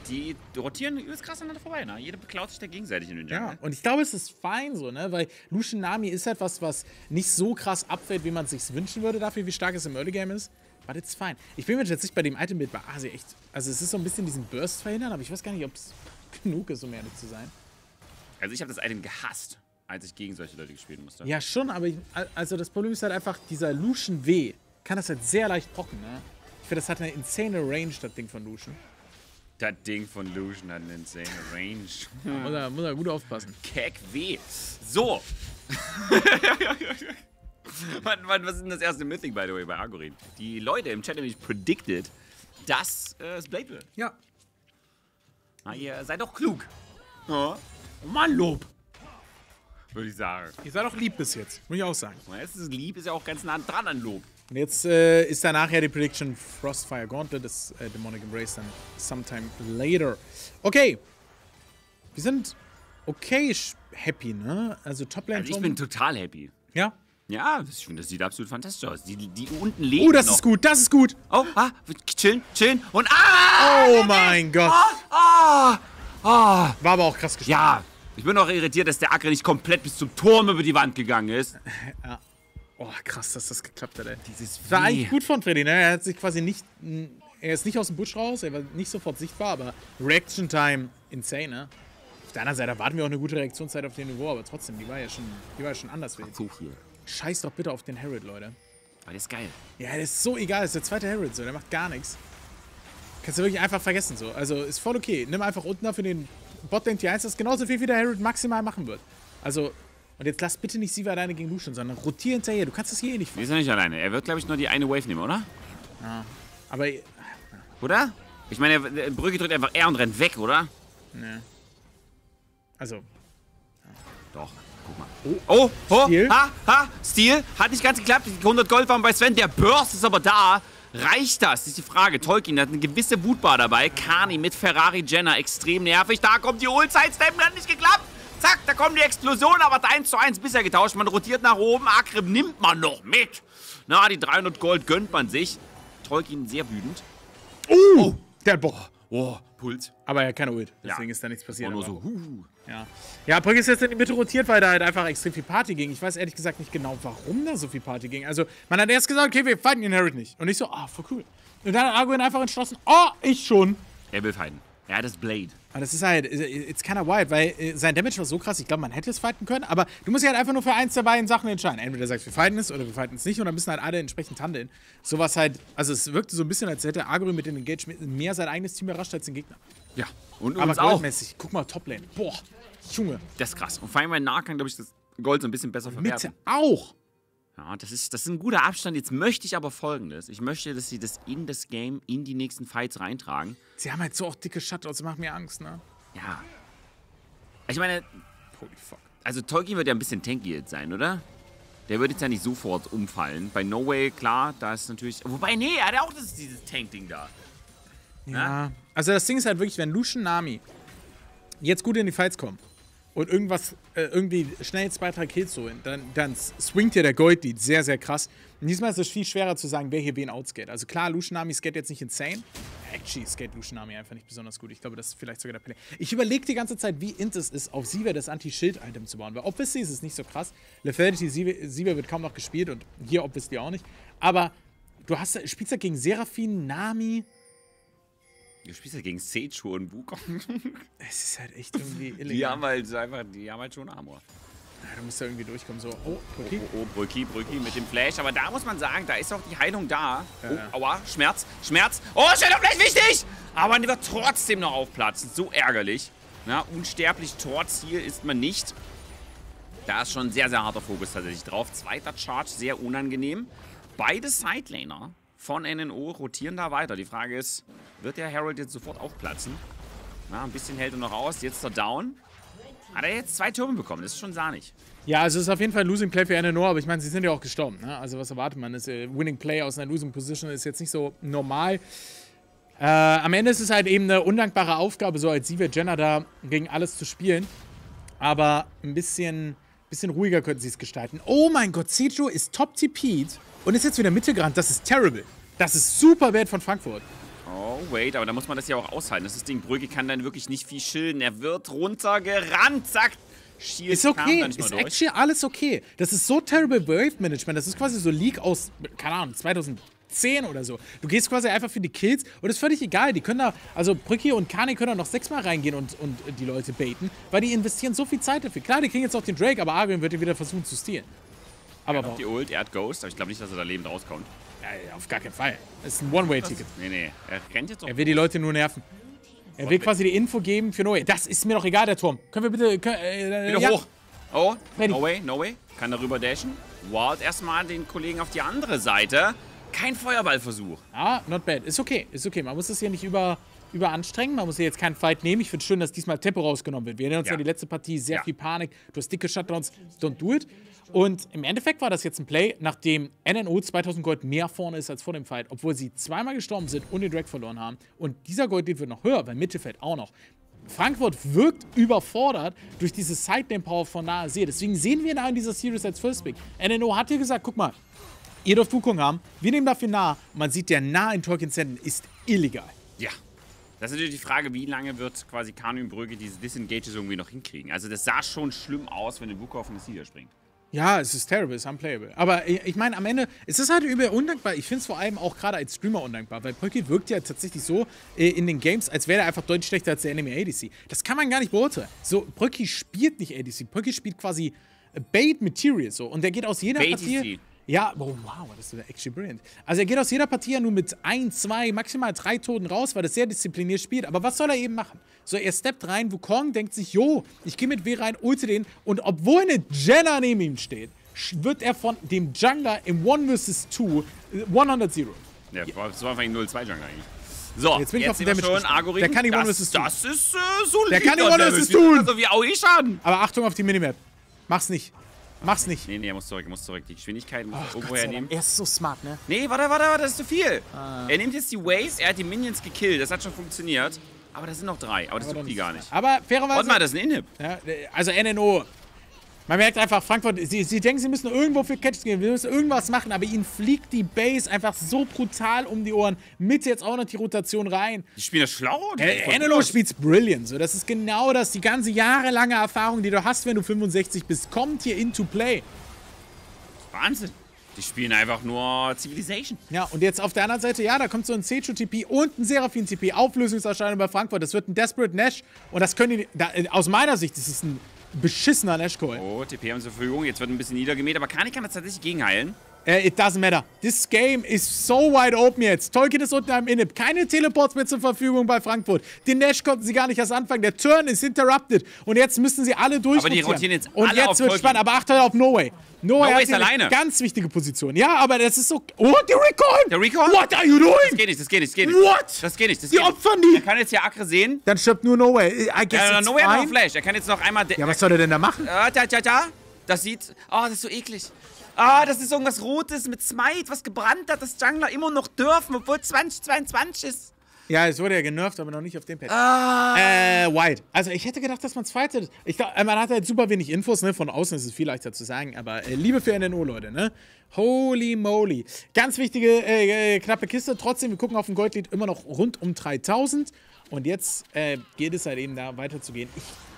Die rotieren übelst krass aneinander vorbei, ne? Jeder beklaut sich da gegenseitig in den Ja, Jungle. und ich glaube, es ist fein so, ne? Weil Lucian Nami ist halt was, was nicht so krass abfällt, wie man es sich wünschen würde, dafür, wie stark es im Early Game ist. But it's fine. Ich bin mir jetzt nicht bei dem Item-Bild bei Asi echt. Also, es ist so ein bisschen diesen Burst verhindern, aber ich weiß gar nicht, ob es genug ist, um ehrlich zu sein. Also ich habe das Item gehasst, als ich gegen solche Leute gespielt musste. Ja, schon, aber ich, also das Problem ist halt einfach, dieser Lucian W kann das halt sehr leicht brocken, ne? Ich finde, das hat eine insane Range, das Ding von Lucian. Das Ding von Lucian hat eine insane Range. Muss er, muss er gut aufpassen. Keck weh. So. *laughs* was, was, was ist denn das erste Mythic, by the way, bei Argorin? Die Leute im Chat nämlich predicted, dass äh, es Blade wird. Ja. Na, ihr seid doch klug. Ja. Mann, Lob. Würde ich sagen. Ihr seid doch lieb bis jetzt, muss ich auch sagen. Es ist lieb, ist ja auch ganz nah dran an Lob. Und jetzt äh, ist da nachher die Prediction Frostfire Gauntlet, das äh, Demonic Embrace dann sometime later. Okay. Wir sind okay happy, ne? Also Toplane Also ich bin total happy. Ja. Ja, das- ich finde, das sieht absolut fantastisch aus. Die, die unten leben Oh, das noch. ist gut, das ist gut. Oh, ah, chillen, chillen und ah! Oh mein Gott. Ah! Ah! War aber auch krass gespielt. Ja, ich bin auch irritiert, dass der Acker nicht komplett bis zum Turm über die Wand gegangen ist. *laughs* Oh, krass, dass das geklappt hat, ey. Dieses War Weh. eigentlich gut von Freddy, ne? Er hat sich quasi nicht. Er ist nicht aus dem Busch raus, er war nicht sofort sichtbar, aber Reaction Time insane, ne? Auf der anderen Seite erwarten wir auch eine gute Reaktionszeit auf dem Niveau, aber trotzdem, die war ja schon, die war ja schon anders. Freddy. So viel. Scheiß doch bitte auf den Herald, Leute. Aber der ist geil. Ja, das ist so egal, das ist der zweite Herald so, der macht gar nichts. Kannst du wirklich einfach vergessen so. Also ist voll okay. Nimm einfach unten dafür den Botlane T1, das ist genauso viel, wie der Herald maximal machen wird. Also, und jetzt lass bitte nicht Siva alleine gegen Lucian, sondern rotier hinterher. Du kannst das hier eh nicht ist ja nicht alleine. Er wird, glaube ich, nur die eine Wave nehmen, oder? Aber Oder? Ich meine, Brücke drückt einfach R und rennt weg, oder? Ne. Also, Doch. Guck mal. Oh, oh, Stil. ha, ha, Stil. Hat nicht ganz geklappt. Die 100 Gold waren bei Sven. Der Burst ist aber da. Reicht das? Das ist die Frage. Tolkien hat eine gewisse Wutbar dabei. Kani mit Ferrari Jenner. Extrem nervig. Da kommt die Ulzeit. Steppen hat nicht geklappt. Zack, da kommt die Explosion. Aber 1 zu 1 bisher getauscht. Man rotiert nach oben. Akrib nimmt man noch mit. Na, die 300 Gold gönnt man sich. Tolkien sehr wütend. Oh, der Bock. Oh, Puls. Aber er hat keine Ult. Ja. Deswegen ist da nichts passiert. Und nur so, huh. Ja, ja Brügge ist jetzt in die Mitte rotiert, weil da halt einfach extrem viel Party ging. Ich weiß ehrlich gesagt nicht genau, warum da so viel Party ging. Also, man hat erst gesagt, okay, wir fighten Herald nicht. Und ich so, ah, voll cool. Und dann hat Arguin einfach entschlossen, oh, ich schon. Er will fighten. Er hat das Blade. Aber das ist halt, it's kinda wild, weil äh, sein Damage war so krass, ich glaube, man hätte es fighten können, aber du musst dich halt einfach nur für eins der beiden Sachen entscheiden. Entweder sagst, wir fighten es oder wir fighten es nicht und dann müssen halt alle entsprechend handeln. Sowas halt, also es wirkte so ein bisschen, als hätte Arguin mit dem Engage mehr sein eigenes Team überrascht als den Gegner. Ja. Und Aber uns auch. guck mal, Toplane. Boah, Junge. Das ist krass. Und vor allem im Nahkampf, glaube ich, das Gold so ein bisschen besser Mitte verwerten. auch. Ja, das ist, das ist ein guter Abstand. Jetzt möchte ich aber folgendes. Ich möchte, dass sie das in das Game, in die nächsten Fights reintragen. Sie haben halt so auch dicke Shutouts, das macht mir Angst, ne? Ja. Ich meine, Holy fuck. also Tolkien wird ja ein bisschen tanky jetzt sein, oder? Der wird jetzt ja nicht sofort umfallen. Bei No Way, klar, da ist natürlich. Wobei, nee, er hat ja auch das, dieses Tank-Ding da. Ja. Also das Ding ist halt wirklich, wenn Lucian Nami jetzt gut in die Fights kommen und irgendwas, äh, irgendwie schnell zwei, drei Kills holen, dann, dann swingt ja der Gold-Lead sehr, sehr krass. Und diesmal ist es viel schwerer zu sagen, wer hier wen outscate. Also klar, Lucian Nami skate jetzt nicht insane. Actually skate Lucian Nami einfach nicht besonders gut. Ich glaube, das ist vielleicht sogar der Play. Ich überlege die ganze Zeit, wie int es ist, auf Siever das Anti-Schild-Item zu bauen. Weil obviously ist es nicht so krass. Lethality Siever wird kaum noch gespielt und hier obviously auch nicht. Aber du hast, spielst ja gegen Seraphine, Nami, Du spielst ja gegen Sage und Wukong. *laughs* Es ist halt echt irgendwie illegal. Die haben halt einfach, die haben halt schon Armor. Ja, du musst da irgendwie durchkommen. So, oh, okay. Oh, oh, Brücki, Brücki mit dem Flash. Aber da muss man sagen, da ist auch die Heilung da. Ja, oh, ja. aua, Schmerz, Schmerz. Oh, Shadow Flash wichtig! Aber die wird trotzdem noch aufplatzen. So ärgerlich. Na, unsterblich Torziel ist man nicht. Da ist schon ein sehr, sehr harter Fokus tatsächlich drauf. Zweiter Charge, sehr unangenehm. Beide Sidelaner von NNO rotieren da weiter. Die Frage ist, wird der Herald jetzt sofort aufplatzen? Na, ein bisschen hält er noch aus. Jetzt der Down. Hat er jetzt zwei Türme bekommen? Das ist schon sahnig. Ja, also es ist auf jeden Fall ein Losing Play für NNO, aber ich meine, sie sind ja auch gestorben. Ne? Also was erwartet man? Das äh, Winning Play aus einer Losing Position ist jetzt nicht so normal. Äh, am Ende ist es halt eben eine undankbare Aufgabe, so als Siever Jenner da gegen alles zu spielen. Aber ein bisschen, bisschen ruhiger könnten sie es gestalten. Oh mein Gott, Sejo ist top TP'd und ist jetzt wieder Mitte gerannt. Das ist terrible. Das ist super bad von Frankfurt. Oh, wait, aber da muss man das ja auch aushalten. Das ist Ding, Brügge kann dann wirklich nicht viel schilden. Er wird runtergerannt, zack. Shield Ist okay, ist durch. actually alles okay. Das ist so terrible Wave Management. Das ist quasi so League aus, keine Ahnung, 2010 oder so. Du gehst quasi einfach für die Kills und ist völlig egal. Die können da, also Brücki und Kani können da noch sechsmal reingehen und, und die Leute baiten, weil die investieren so viel Zeit dafür. Klar, die kriegen jetzt auch den Drake, aber Argon wird ihn wieder versuchen zu stehlen. Aber warum? Die Ult, er hat Ghost, aber ich glaube nicht, dass er da lebend rauskommt. Ja, ja, auf gar keinen Fall. Das ist ein One-Way-Ticket. Nee, nee, er rennt jetzt auch. Er will die Leute nur nerven. Er will quasi die Info geben für Noe. Das ist mir doch egal, der Turm. Können wir bitte. Können, äh, Wieder ja. hoch. Oh, Ready. no way, no way. Kann darüber dashen. Wild erstmal den Kollegen auf die andere Seite. Kein Feuerballversuch. Ah, not bad. Ist okay, ist okay. Man muss das hier nicht über, überanstrengen. Man muss hier jetzt keinen Fight nehmen. Ich finde schön, dass diesmal Tempo rausgenommen wird. Wir erinnern uns Ja. an die letzte Partie, sehr Ja. viel Panik. Du hast dicke Shutdowns, don't do it. Und im Endeffekt war das jetzt ein Play, nachdem NNO 2000 Gold mehr vorne ist als vor dem Fight, obwohl sie zweimal gestorben sind und den Drag verloren haben. Und dieser Gold wird noch höher, weil Mittelfeld auch noch. Frankfurt wirkt überfordert durch diese Sidelane-Power von nahe See. Deswegen sehen wir da in dieser Series als First Pick. NNO hat hier gesagt, guck mal, ihr dürft Wukong haben, wir nehmen dafür nah. Man sieht, der nah in Tolkien Senden ist illegal. Ja. Das ist natürlich die Frage, wie lange wird quasi Kanu und Brügge diese Disengages irgendwie noch hinkriegen. Also das sah schon schlimm aus, wenn der Wuko auf den Seeder springt. Ja, es ist terrible, es ist unplayable. Aber ich, ich meine, am Ende, es ist halt übel undankbar. Ich finde es vor allem auch gerade als Streamer undankbar, weil Brücki wirkt ja tatsächlich so äh, in den Games, als wäre er einfach deutlich schlechter als der Enemy ADC. Das kann man gar nicht beurteilen. So, Brücki spielt nicht ADC. Brücki spielt quasi äh, Bait Material so. Und der geht aus jeder Partie. Ja, oh, wow, das ist actually brilliant. Also er geht aus jeder Partie ja nur mit ein, zwei, maximal drei Toten raus, weil er sehr diszipliniert spielt. Aber was soll er eben machen? So, er steppt rein, Wukong denkt sich, jo, ich gehe mit W rein, ulte den. Und obwohl eine Jenna neben ihm steht, wird er von dem Jungler im 1 vs 2 äh, 100 0 Ja, das war einfach ein 0-2 Jungler eigentlich. So, Jetzt bin ich auf den Damage schon. Argoring. Der kann die das, One versus Two. Das ist äh, solid. Der kann die One versus Two. Also wie AOE-Schaden. Aber Achtung auf die Minimap. Mach's nicht. Mach's nicht. Nee, nee, er muss zurück, er muss zurück. Die Geschwindigkeit muss er Ach, irgendwo hernehmen. Er ist so smart, ne? Nee, warte, warte, warte, das ist zu viel. Ah. Er nimmt jetzt die Waves, er hat die Minions gekillt, das hat schon funktioniert. Aber das sind noch drei, aber das tut die gar nicht. Aber fairerweise. Warte mal, das ist ein Inhib. Ja, also NNO. Man merkt einfach, Frankfurt, sie, sie denken, sie müssen irgendwo für Catch gehen, wir müssen irgendwas machen, aber ihnen fliegt die Base einfach so brutal um die Ohren. Mit jetzt auch noch die Rotation rein. Die spielen das schlau. gut. spielt's brilliant. So, das ist genau das, die ganze jahrelange Erfahrung, die du hast, wenn du 65 bist, kommt hier into play. Wahnsinn. Die spielen einfach nur Civilization. Ja, und jetzt auf der anderen Seite, ja, da kommt so ein Sechu-TP und ein Seraphin-TP. Auflösungserscheinung bei Frankfurt. Das wird ein Desperate Nash. Und das können die, da, aus meiner Sicht, das ist ein beschissener Nash-Call. Oh, TP haben zur Verfügung. Jetzt wird ein bisschen niedergemäht, aber Kani kann das tatsächlich gegenheilen. Äh, it doesn't matter. This game is so wide open jetzt. Tolkien ist unten am Inhib. Keine Teleports mehr zur Verfügung bei Frankfurt. Den Nash konnten sie gar nicht erst anfangen. Der Turn ist interrupted. Und jetzt müssen sie alle durch. die rotieren jetzt Und alle jetzt wird Tolkien. spannend. Aber achte auf No Way. No Way No ist alleine. ganz wichtige Position. Ja, aber das ist so. Oh, der Recall! Der Recall? What are you Das doing? geht nicht, das geht nicht, das geht nicht. What? Das geht nicht, das Die geht nicht. opfern die. Er kann jetzt hier Akre sehen. Dann stirbt nur No Way. I guess Ja, it's no way hat noch fine. Flash. Er kann jetzt noch einmal. Ja, was soll er denn da machen? Ah, da, da, da. Das sieht. Oh, das ist so eklig. Ah, das ist irgendwas Rotes mit Smite, was gebrannt hat, das Jungler immer noch dürfen, obwohl 2022 ist. Ja, es wurde ja genervt, aber noch nicht auf dem Pad. Ah. Äh, White. Also ich hätte gedacht, dass man fightet. Ich glaub, äh, man hat halt super wenig Infos, ne? Von außen ist es viel leichter zu sagen, aber äh, Liebe für NNO, Leute, ne? Holy moly. Ganz wichtige, äh, äh, knappe Kiste. Trotzdem, wir gucken auf dem Goldlied immer noch rund um 3000. Und jetzt äh, geht es halt eben da weiterzugehen.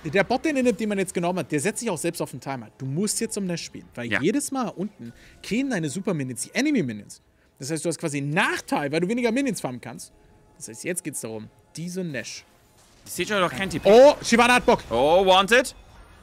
Ich, der Bot, den, den man jetzt genommen hat, der setzt sich auch selbst auf den Timer. Du musst jetzt um Nash spielen, weil Ja. jedes Mal unten kriegen deine Super Minions, die Enemy Minions. Das heißt, du hast quasi einen Nachteil, weil du weniger Minions farmen kannst. Das heißt, jetzt geht es darum, diese Nash. Ich sehe schon doch kein TP. Oh, Shivana hat Bock. Oh, Wanted.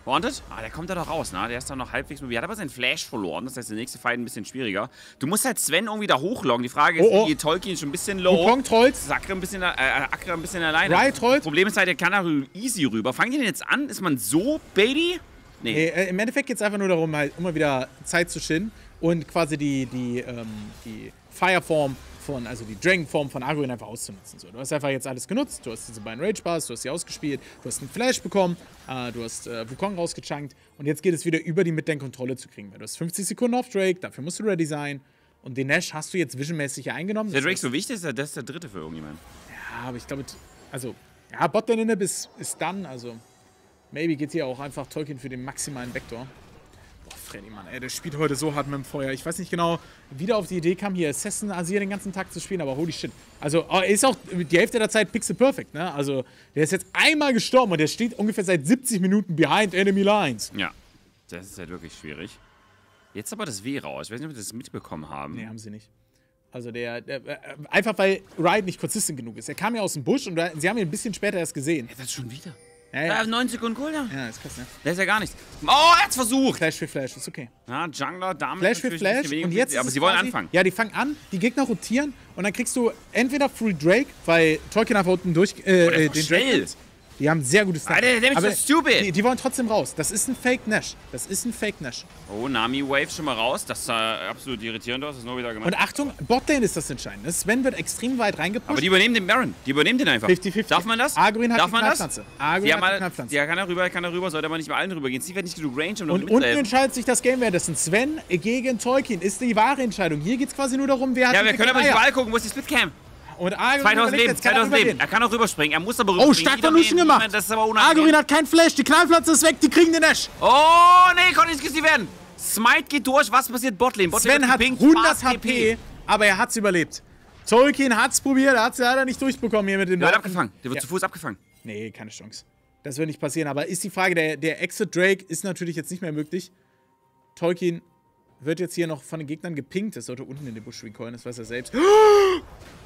Wanted? Ah, der kommt da doch raus, ne? Der ist da noch halbwegs mobil. Hat aber seinen Flash verloren. Das heißt, der nächste Fight ein bisschen schwieriger. Du musst halt Sven irgendwie da hochloggen. Die Frage ist, Oh, oh. die Tolkien ist schon ein bisschen low. Wukong trollt. Sakre ein bisschen, äh, Akre ein bisschen alleine. Right trollt. Problem ist halt, der kann da easy rüber. Fangen die denn jetzt an? Ist man so baby? Nee. Nee, äh, Im Endeffekt geht es einfach nur darum, halt immer wieder Zeit zu schinden und quasi die, die, ähm, die Fireform von, also die Dragon-Form von Arguin einfach auszunutzen. So, du hast einfach jetzt alles genutzt, du hast diese beiden Rage-Bars, du hast sie ausgespielt, du hast einen Flash bekommen, äh, du hast äh, Wukong rausgechunkt und jetzt geht es wieder über die Midlane-Kontrolle zu kriegen, weil du hast 50 Sekunden auf Drake, dafür musst du ready sein und den Nash hast du jetzt visionmäßig ja eingenommen. Ist der Drake heißt- so wichtig? Ist der, das ist der dritte für irgendjemanden. Ja, aber ich glaube, also, ja, Bot der ist, ist done, also maybe geht hier auch einfach Tolkien für den maximalen Vektor. Boah, Freddy, Mann, ey, der spielt heute so hart mit dem Feuer. Ich weiß nicht genau, wie der auf die Idee kam, hier Assassin Asia den ganzen Tag zu spielen, aber holy shit. Also, oh, er ist auch die Hälfte der Zeit pixel perfect, ne? Also, der ist jetzt einmal gestorben und der steht ungefähr seit 70 Minuten behind enemy lines. Ja, das ist halt wirklich schwierig. Jetzt aber das W raus. Ich weiß nicht, ob wir das mitbekommen haben. Nee, haben sie nicht. Also der, der äh, einfach weil Riot nicht konsistent genug ist. Er kam ja aus dem Busch und sie haben ihn ein bisschen später erst gesehen. Ja, das schon wieder. Ja, Ja, ja. 9 Sekunden Cooldown. ja ist krass, ne? Das ist ja gar nichts. Oh, er hat's versucht. Flash für Flash, ist okay. Ja, Jungler, damit Flash für Flash und jetzt aber ist sie wollen quasi- anfangen. Ja, die fangen an, die Gegner rotieren und dann kriegst du entweder Free Drake, weil Tolkien einfach unten durch äh, Oh, der ist den Drake schnell. Die haben sehr gutes Alter, der ist stupid. Die, die wollen trotzdem raus. Das ist ein Fake Nash. Das ist ein Fake Nash. Oh, Nami Wave schon mal raus. Das sah absolut irritierend aus. Das ist nur wieder gemacht. Und Achtung, Botlane ist das Entscheidende. Sven wird extrem weit reingepusht. aber die übernehmen den Baron. Die übernehmen den einfach. 50-50. Darf man das? Arguin hat Darf man das? Arguin hat mal, Knallpflanze. ja, kann er rüber, kann er rüber, sollte aber nicht bei allen rübergehen. Sie wird nicht genug Range, um Und unten entscheidet sich das Game währenddessen. Sven gegen Tolkien ist die wahre Entscheidung. Hier geht es quasi nur darum, wer hat Ja, wir können aber nicht überall gucken. Wo ist die Splitcam? Und Arguin 2000 überlegt Leben, jetzt, kann er 2000 Leben. Er kann auch rüberspringen. Er muss aber Oh, rüberspringen. stark von Lucian nehmen. gemacht. Das ist aber unangenehm. Arguin hat keinen Flash. Die Knallpflanze ist weg. Die kriegen den Nash. Oh, nee, konnte nicht gesehen werden. Smite geht durch. Was passiert? Botlane. Botlane Sven hat gepinkt. 100 Fast HP, aber er hat's überlebt. Tolkien hat's probiert, er hat's leider nicht durchbekommen hier mit dem Der wird abgefangen. Der wird Ja. zu Fuß abgefangen. Nee, keine Chance. Das wird nicht passieren. Aber ist die Frage, der, der Exit Drake ist natürlich jetzt nicht mehr möglich. Tolkien wird jetzt hier noch von den Gegnern gepinkt. Das sollte unten in den Busch recoilen, das weiß er selbst. *gasps*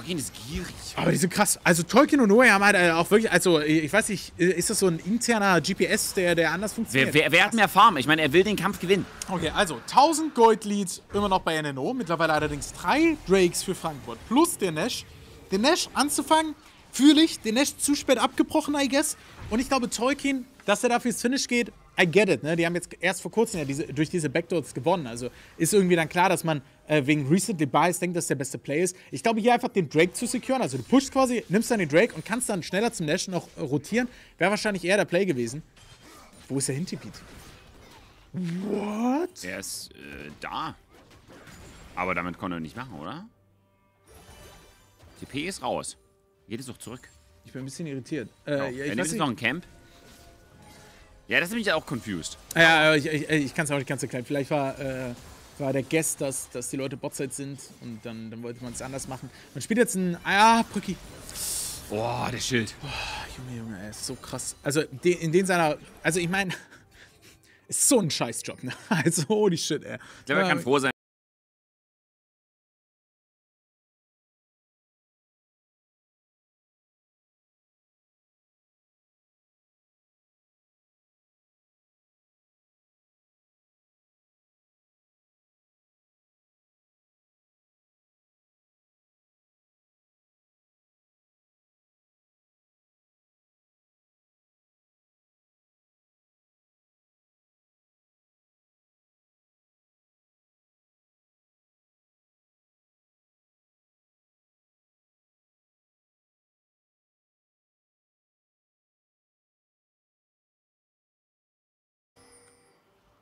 Tolkien ist gierig. Aber die sind krass. Also Tolkien und Noah haben halt äh, auch wirklich, also ich weiß nicht, ist das so ein interner GPS, der, der anders funktioniert? Wer, wer, wer hat mehr Farm? Ich meine, er will den Kampf gewinnen. Okay, also 1000 Gold Leads immer noch bei NNO. Mittlerweile allerdings drei Drakes für Frankfurt plus der Nash. Den Nash anzufangen, fühle ich. Den Nash zu spät abgebrochen, I guess. Und ich glaube, Tolkien, dass er dafür ins Finish geht, I get it. Ne? Die haben jetzt erst vor kurzem ja diese, durch diese Backdoors gewonnen. Also ist irgendwie dann klar, dass man äh, wegen Recently Buys denkt, dass der beste Play ist. Ich glaube, hier einfach den Drake zu securen. Also du pushst quasi, nimmst dann den Drake und kannst dann schneller zum Nash noch rotieren. Wäre wahrscheinlich eher der Play gewesen. Wo ist der Hintipiet? What? Er ist äh, da. Aber damit konnte er nicht machen, oder? TP ist raus. Geht es doch zurück. Ich bin ein bisschen irritiert. Äh, Ja, ja, ich, weiß nicht, noch ein Camp. Ja, das ist nämlich auch confused. ja, ich, ich, ich kann es auch nicht ganz erklären. Vielleicht war, äh, war der Guest, dass, dass die Leute Botside sind und dann, dann wollte man es anders machen. Man spielt jetzt ein. Ah, Brücki. Oh, der Schild. Junge, Junge, er ist so krass. Also de, in den seiner. Also ich meine. *laughs* Ist so ein Scheißjob, ne? *laughs* Also, holy shit, ey. Ich glaube, er kann froh sein.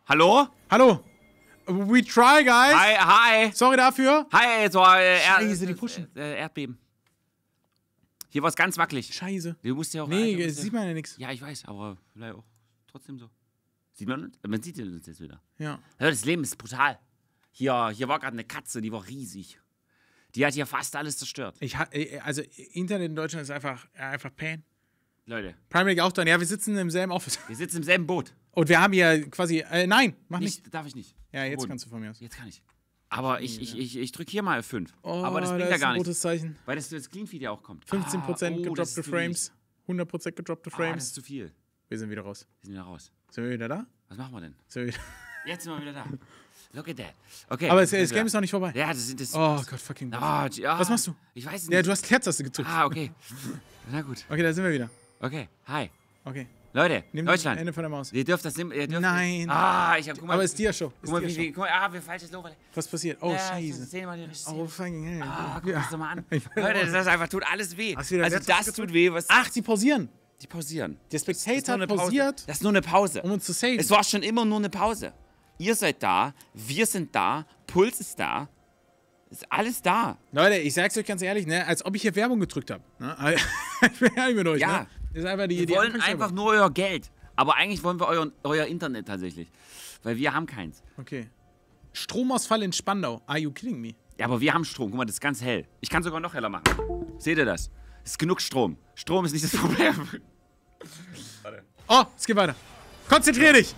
Hallo? Hallo. We try, guys. Hi, hi. Sorry dafür. Hi, so, äh, er, Scheiße, die pushen. Äh, Erdbeben. Hier war es ganz wackelig. Scheiße. Du musst ja auch. Nee, Alter, musst sieht man ja nichts. Ja, ich weiß, aber vielleicht auch trotzdem so. Sieht man uns? Man sieht uns jetzt wieder. Ja. Das Leben ist brutal. Hier, hier war gerade eine Katze, die war riesig. Die hat hier fast alles zerstört. Ich ha äh, also Internet in Deutschland ist einfach, äh, einfach Pain. Leute, League auch dann. Ja, wir sitzen im selben Office. wir sitzen im selben Boot. Und wir haben hier quasi. Äh, nein, mach nicht. Nicht, darf ich nicht. Ja, jetzt Verboten. kannst du von mir aus. Jetzt kann ich. Aber ich, ich, ich, ich drücke hier mal F5. Oh, aber das bringt da ja gar nichts. Zeichen. Weil das, das Clean-Feed ja auch kommt. 15% ah, oh, gedroppte Frames. 100% gedroppte wenig. Ah, das Frames. ist zu viel. wir sind wieder raus. Wir sind wieder raus. Sind wir wieder da? Was machen wir denn? Sind wir *laughs* Jetzt sind wir wieder da. Look at that. Okay. Aber das, das Game ist noch nicht vorbei. Ja, das sind das. Oh Gott, fucking. Ah, ja. Was machst du? Ich weiß es Ja, nicht. du hast Kehrtaste gedrückt. Ah, okay. *laughs* Na gut. Okay, da sind wir wieder. Okay. Hi. Okay. Leute, Nimm das Deutschland. Ende von der Maus. Ihr dürft das dürft Nein. Nicht. Ah, ich hab. Guck mal. Aber ist Dia-Show. Guck mal, Ist wie, wie, guck mal, ah, wir falsches Logo. Was passiert? Oh, Ja, scheiße. Oh, fucking hell. Ah, guck Ja. das doch mal an. *laughs* Leute, das ist einfach, tut alles weh. Also das tut weh, was. Ach, die pausieren. die pausieren. Der Das Spectator pausiert, Das ist nur eine Pause. um uns zu saven. Es war schon immer nur eine Pause. Ihr seid da, wir sind da, Puls ist da. Ist alles da. Leute, ich sag's euch ganz ehrlich, ne, als ob ich hier Werbung gedrückt habe. Ne? *laughs* ich bin ehrlich mit euch, Ja. ne? Ist einfach die, Wir die wollen einfach nur euer Geld. Aber eigentlich wollen wir euer, euer Internet tatsächlich. Weil wir haben keins. Okay. Stromausfall in Spandau. Are you kidding me? Ja, aber wir haben Strom. Guck mal, das ist ganz hell. Ich kann sogar noch heller machen. Seht ihr das? Es ist genug Strom. Strom ist nicht das *laughs* Problem. Oh, es geht weiter. Konzentrier dich.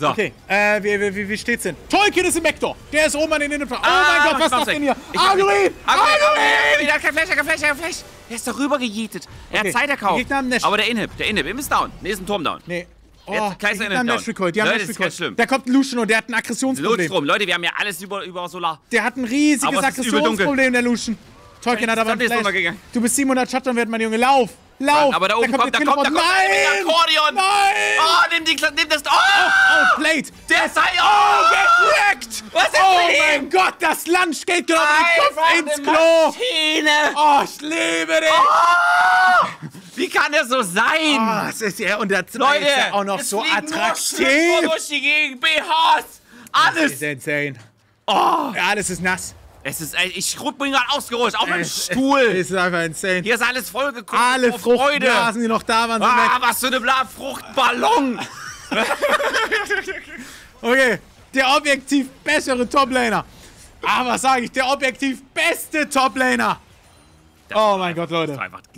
So. Okay, äh, wie, wie, wie, steht's denn? Tolkien ist im Vektor. Der ist oben an den Innenfach. Oh Ah, mein Gott, was ist das denn hier? Arguin! Arguin! Er hat kein Flash, hat kein Flash, hat kein Flash. Er ist darüber gejietet. Er Okay, hat Zeit erkauft. Aber der Inhib, der Inhib, ist down. Nee, ist ein Turm down. Nee. Oh, kleines die haben. Nash Recoil. Die haben Leute, Nash Recoil. schlimm. Da kommt ein Lucian und der hat ein Aggressionsproblem. Notstrom. Leute, wir haben ja alles über, über Solar. Der hat ein riesiges. Aggressionsproblem, der Lucian. Tolkien hat aber einen ist runtergegangen. Du bist 700 Shutdown-Wert, mein Junge. Lauf! Lauf! Aber da oben kommt, da der kommt, da kommt einer mit Nein! Akkordeon. Nein! Oh, nimm, die, nimm das. Oh, Outplayed! der ist halt. Oh, Wreckt! Was ist oh mit ihm? mein Gott, das Land geht genau mit ins Klo! Maschine. Oh, ich liebe dich! Oh, wie kann der so sein? Oh, es ist ja, und der Leute, ist ja auch noch so attraktiv! Schlüpfer durch die Gegend, BHs, Das alles. ist insane. Oh, Ja, alles ist nass. Es ist, ich bin gerade ausgerutscht auf meinem Stuhl. Es ist einfach insane. Hier ist alles vollgekommen. Alle Freude. Fruchtblasen, die noch da waren, sind Ah, weg. was für eine Bla Fruchtballon. *laughs* Okay, der objektiv bessere Toplaner. Ah, was sage ich? Der objektiv beste Toplaner. Oh mein Gott, Das war Leute. einfach. Leute.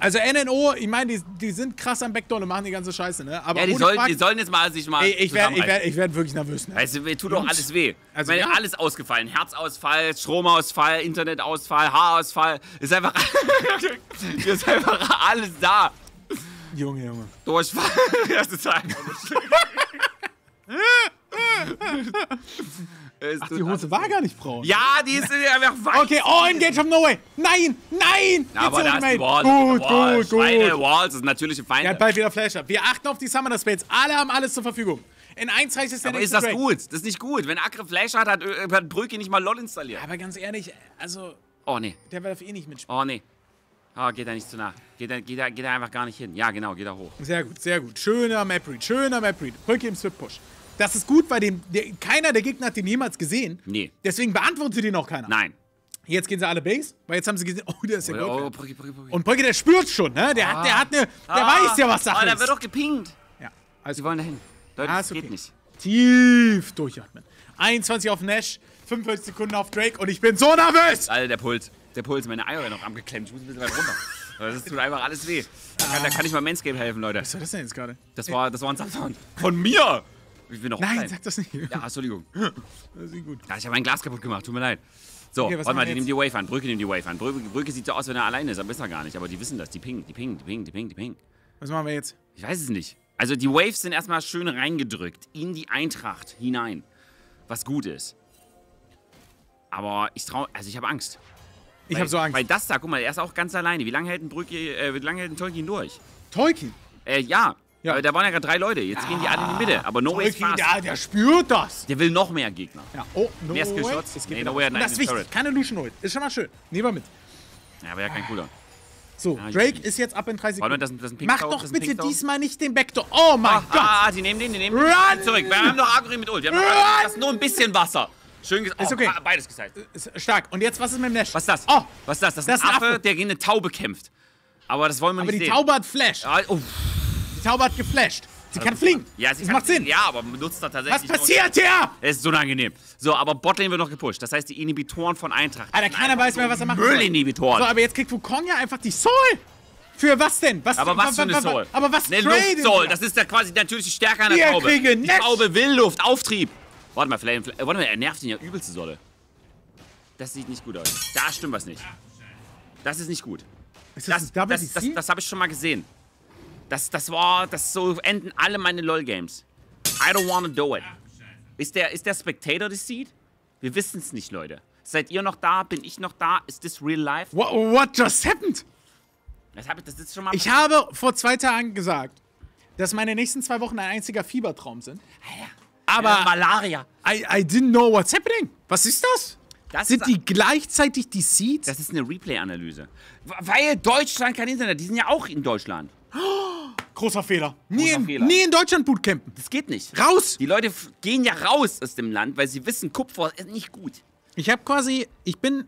Also NNO, ich meine, die, die sind krass am Backdoor und machen die ganze Scheiße, ne? Aber Ja, die sollen, Frage- die sollen jetzt mal sich mal Ey, ich werde werd, ich werd wirklich nervös. Ne? Weißt du, mir tut doch alles weh. Also, ich meine, ja. alles ausgefallen. Herzausfall, Stromausfall, Internetausfall, Haarausfall. Ist einfach. *laughs* Ist einfach alles da. Junge, Junge. Durchfall. *laughs* Das ist einfach *laughs* Ach, die Hose war gar nicht braun. Ja, die ist einfach weiß. Okay, oh, Engage of No Way. Nein, nein. Ja, aber da ist die. Wall. Gut, Wall, gut, gut. Walls, das ist natürliche Er hat Feinde. bald wieder Flash ab. Wir achten auf die Summoner Spells. Alle haben alles zur Verfügung. In 1 heißt es der Aber ist das Drake. gut? Das ist nicht gut. Wenn Akre Flash hat, hat, äh, hat Brücke nicht mal LOL installiert. Aber ganz ehrlich, also, Oh, nee. der darf eh nicht mitspielen. Oh, nee. Oh, geht da nicht zu nah. Geht da, geht, da, geht da einfach gar nicht hin. Ja, genau, geht da hoch. Sehr gut, sehr gut. Schöner Map Read, schöner Map Read. Brücke im Swift Push. Das ist gut, weil dem, der, keiner der Gegner hat den jemals gesehen. Nee. Deswegen beantwortet den auch keiner. Nein. Jetzt gehen sie alle Base, weil jetzt haben sie gesehen, oh, der ist ja Oh, Gold. Brücke, Brücke, Brücke. Und Brücke, der spürt schon, ne? Der hat, der hat eine, der Ah. weiß ja, was Sache Oh, da ist. wird doch gepinkt. ja, also Sie wollen dahin. Leute, Ah, das ist geht okay. nicht. tief durchatmen. 21 auf Nash, 45 Sekunden auf Drake und ich bin so nervös. Alter, der Puls. Der Puls, meine Eier noch abgeklemmt. Ich muss ein bisschen weit runter. *laughs* Das tut einfach alles weh. Da kann, da kann ich mal Manscape helfen, Leute. Was war das denn jetzt gerade? Das war, das war ein Sound von mir. Ich bin noch Nein, offline. sag das nicht. Ja, Entschuldigung. *laughs* Das ist gut. Ja, ich habe mein Glas kaputt gemacht, tut mir leid. So, Okay, warte mal, die nehmen die Wave an. Brücke nimmt die Wave an. Brücke, Brücke sieht so aus, wenn er alleine ist, aber ist er gar nicht. Aber die wissen das. Die pingen, die pingen, die pingen, die pingen, die pingen. Was machen wir jetzt? Ich weiß es nicht. Also die Waves sind erstmal schön reingedrückt in die Eintracht hinein. Was gut ist. Aber ich traue, also ich habe Angst. Ich habe so Angst. Weil das da, guck mal, er ist auch ganz alleine. Wie lange hält ein Brücke, äh, wie lange hält ein Tolkien durch? Tolkien. Äh, ja. Ja. Aber da waren ja gerade drei Leute. Jetzt gehen die alle in die Mitte. Aber No Way ist fast. der, der spürt das. Der will noch mehr Gegner. Ja. Oh, no Mehr way. Skillshots? Geht Nee, no way. Und das ist wichtig. Turret. Keine Lucianoid. Ist schon mal schön. Nehmen wir mit. Ja, aber ja kein cooler. So, Ja, Drake ist jetzt ab in 30 Warte mal, Sekunden. das, das Mach doch das bitte diesmal nicht den Backdoor. Oh mein Ah, Gott. ah, die nehmen den, die nehmen den. Run! Zurück. Wir haben noch Agri mit Ult. Wir haben noch. Das ist nur ein bisschen Wasser. Schön gesagt. Ist okay. Beides gesagt. Stark. Und jetzt, was ist mit dem Nash? Was ist das? Oh, Was ist das? Das ist das ein ist ein Affe, Affe. der gegen eine Taube kämpft. Aber das wollen wir aber nicht die sehen. Taube hat Flash. Ah, oh. Die Taube hat geflasht. Sie kann fliegen. Ja, sie das kann macht Sinn. Ja, aber benutzt da tatsächlich. Was passiert hier? Es ist unangenehm. So, aber Botlane wird noch gepusht. Das heißt, die Inhibitoren von Eintracht. Alter, keiner weiß mehr, was er macht. Müllinhibitoren. So, aber jetzt kriegt Wukong ja einfach die Soul. Für was denn? Was aber was für eine Soul? Aber was Eine Luftsoul. Das ist ja quasi natürlich die Stärke einer Wir Taube. kriegen Die. Taube will Luft, Auftrieb. Warte mal, vielleicht, vielleicht, warte mal, er nervt ihn ja übelste Solle. Das sieht nicht gut aus. Da stimmt was nicht. Das ist nicht gut. Ist Das, das, das, das, das habe ich schon mal gesehen. Das, das war, das so enden alle meine LOL-Games. I don't wanna do it. Ist der, ist der Spectator Seed? Wir wissen es nicht, Leute. Seid ihr noch da? Bin ich noch da? Ist das real life? What, what just happened? Das, hab ich, das ist schon mal. Ich habe vor zwei Tagen gesagt, dass meine nächsten zwei Wochen ein einziger Fiebertraum sind. aber Aber Malaria. I, I didn't know what's happening. Was ist das? Das Sind ist, die gleichzeitig die Seeds? das ist eine Replay-Analyse. Weil Deutschland kein Internet. Die sind ja auch in Deutschland. Großer Fehler. Nie, Großer in, Fehler. nie in Deutschland bootcampen. Das geht nicht. Raus! Die Leute gehen ja raus aus dem Land, weil sie wissen, Kupfer ist nicht gut. Ich habe quasi, ich bin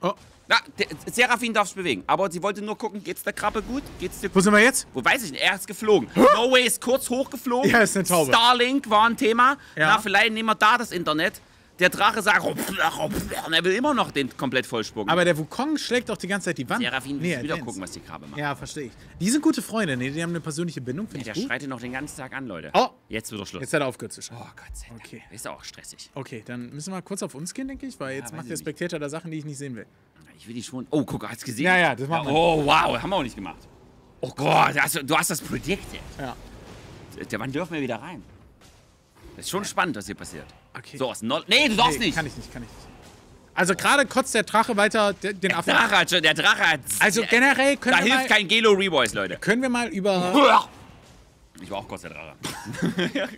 Oh, Na, der, Serafin darf sich bewegen. Aber sie wollte nur gucken, geht's der Krabbe gut? Geht's dir wo gut? sind wir jetzt? Wo weiß ich nicht, er ist geflogen. No Way ist kurz hochgeflogen. Ja, ist eine Taube. Starlink war ein Thema. Ja. Na, vielleicht nehmen wir da das Internet. Der Drache sagt, und er will immer noch den komplett vollspucken. Aber der Wukong schlägt doch die ganze Zeit die Wand. Will nee, wieder Advance. gucken, was die Krabbe macht. Ja, verstehe ich. Die sind gute Freunde, ne? Die haben eine persönliche Bindung, finde Der ich gut. schreit ihn noch den ganzen Tag an, Leute. Oh. Jetzt wieder Schluss. Jetzt hat er aufgehört zu oh schreien. Gott sei Dank. Okay. Ist auch stressig. Okay, dann müssen wir mal kurz auf uns gehen, denke ich, weil jetzt weiß macht der. Spectator da Sachen, die ich nicht sehen will. Ich will die schon. Oh, guck, hast du gesehen? Ja, ja, das machen wir. Oh, wow, haben wir auch nicht gemacht. Oh Gott, hast du, du hast das predicted. Ja. Der, wann dürfen wir wieder rein? Das ist schon spannend, was hier passiert. Okay. So, aus Nord. Nee, du darfst Nee, nicht. Kann ich nicht, kann ich nicht. Also gerade kotzt der Drache weiter de- den Der Affen. Drache hat schon, der Drache hat. Also generell Da können wir, hilft mal, kein Gelo Reboys, Leute. können wir mal über... Ich war auch kurz der Drache. *laughs*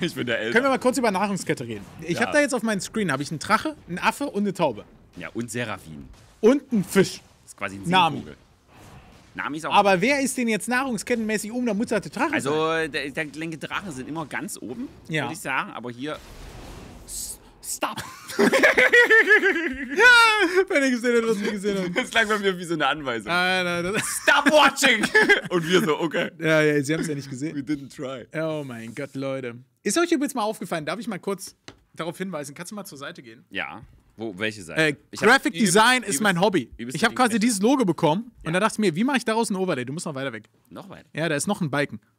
ich bin der Können Elfer. wir mal kurz über Nahrungskette reden? Ich Ja. habe da jetzt auf meinem Screen habe ich einen Drache, einen Affe und eine Taube. Ja, und Seraphin. Und einen Fisch. Das ist quasi ein. Seevogel. Nami ist auch. Aber wer ist denn jetzt nahrungskettenmäßig oben? Da muss der Drache sein. also, der, der linke Drachen sind immer ganz oben, Ja. würde ich sagen. Aber hier. Stop! *laughs* Wenn ihr gesehen habt, was wir gesehen haben. Das klang bei mir wie so eine Anweisung. Nein, nein, das, Stop watching! *laughs* und wir so, okay. ja, ja, sie haben es ja nicht We gesehen. didn't try. Oh mein Gott, Leute. Ist euch übrigens mal aufgefallen, darf ich mal kurz darauf hinweisen? Kannst du mal zur Seite gehen? Ja. Wo, welche Seite? Äh, Graphic übelst- Design ist mein Hobby. Ich habe quasi dieses Logo bekommen und da dachte ich mir, wie mache ich daraus ein Overlay? Du musst noch weiter weg. Noch weiter. Ja, da ist noch ein Balken. *laughs*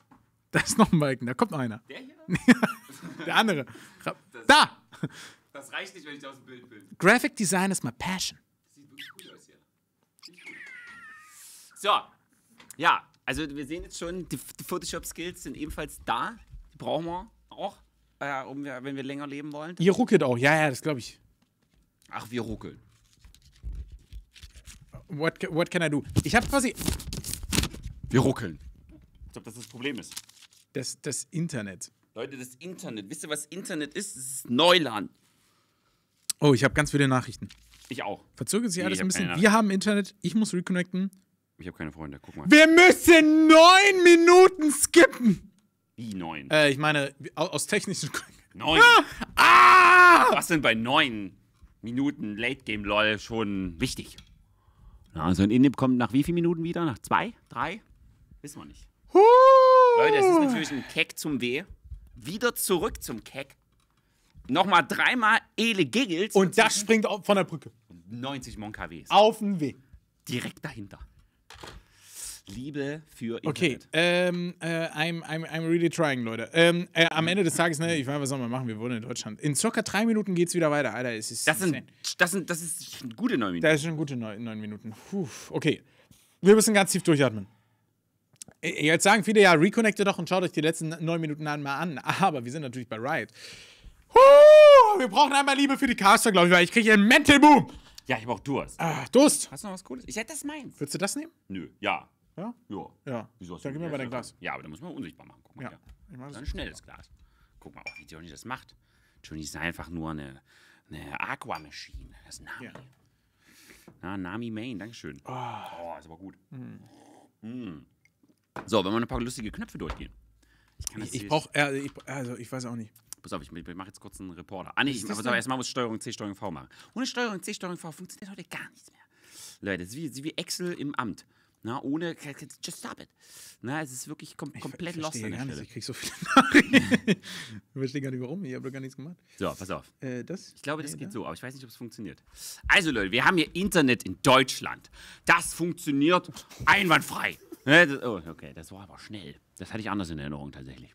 Da ist noch ein Balken, da kommt noch einer. Der hier? *laughs* Der andere. *laughs* Da! Das reicht nicht, wenn ich aus dem Bild bin. Graphic Design ist my passion. Sieht wirklich gut aus hier. So. Ja, also wir sehen jetzt schon, die, die Photoshop-Skills sind ebenfalls da. Die brauchen wir auch, äh, um wenn wir länger leben wollen. Ihr ruckelt auch. Ja, ja, das glaube ich. Ach, wir ruckeln. What, what can I do? Ich habe quasi Wir ruckeln. Ich glaube, dass das Problem ist. das, das Internet. Leute, das Internet. Wisst ihr, was Internet ist? Das ist Neuland. Oh, ich habe ganz viele Nachrichten. Ich auch. Verzögert sich Nee, alles ein hab bisschen. Wir haben Internet. Ich muss reconnecten. Ich habe keine Freunde. Guck mal. Wir müssen neun Minuten skippen. Wie neun? Äh, ich meine, au- aus technischen Gründen. Neun. Ah! Was sind bei neun Minuten Late Game LOL schon wichtig? Ja, so ein Indie kommt nach wie vielen Minuten wieder? Nach zwei? Drei? Wissen wir nicht. Huh. Leute, es ist natürlich ein Keck zum W. Wieder zurück zum Keck. Nochmal dreimal Ele Giggles. Und das springt auf- von der Brücke. 90 Mon KWs. Auf den Weg. Direkt dahinter. Liebe für Internet. Okay, ähm, äh, I'm, I'm, I'm really trying, Leute. Ähm, äh, am Ende des Tages, ne, ich weiß, was soll man machen, wir wohnen in Deutschland. In circa drei Minuten geht's wieder weiter, Alter. Es ist Das sind, das sind, das ist gute neun Minuten. Das ist schon gute neun, neun Minuten. Puh, okay. Wir müssen ganz tief durchatmen. Jetzt sagen viele, ja, reconnecte doch und schaut euch die letzten neun Minuten an- mal an. *laughs* Aber wir sind natürlich bei Riot. Huh, wir brauchen einmal Liebe für die Caster, glaube ich, weil ich kriege hier einen Mental Boom. Ja, ich auch Durst. Ah, Durst. Hast du noch was Cooles? Ich hätte das meins. Würdest du das nehmen? Nö, ja. Ja? Ja. Ja. Wieso hast Dann du gib mir mal dein das? Glas. Ja, aber da muss man unsichtbar machen. Guck mal Ja. hier. Ich mach Das das ist ein schnelles Glas. Guck mal, oh, wie Johnny das macht. Johnny ist einfach nur eine, eine Aqua-Maschine. Das ist Nami. Ja. Na, Nami Main, Dankeschön. Oh, ist aber gut. Mhm. Mm. So, wenn wir ein paar lustige Knöpfe durchgehen. Ich, kann das Ich, ich brauche, äh, ich, also ich weiß auch nicht. Pass auf, ich, ich mache jetzt kurz einen Reporter. Ah, nee, ich, das auf, erstmal muss Steuerung C, Steuerung V machen. Ohne Steuerung C, Steuerung V funktioniert heute gar nichts mehr. Leute, es ist wie, es ist wie Excel im Amt. Na, ohne, just stop it. Na, es ist wirklich kom komplett ich lost an der gar nicht. Ich krieg so viele *laughs* Nachrichten. ich verstehe gar nicht warum. Ich habe doch gar nichts gemacht. So, pass auf. Äh, das? Ich glaube, das Nee, geht da? so, aber ich weiß nicht, ob es funktioniert. Also Leute, wir haben hier Internet in Deutschland. Das funktioniert einwandfrei. Oh, okay, das war aber schnell. Das hatte ich anders in Erinnerung tatsächlich.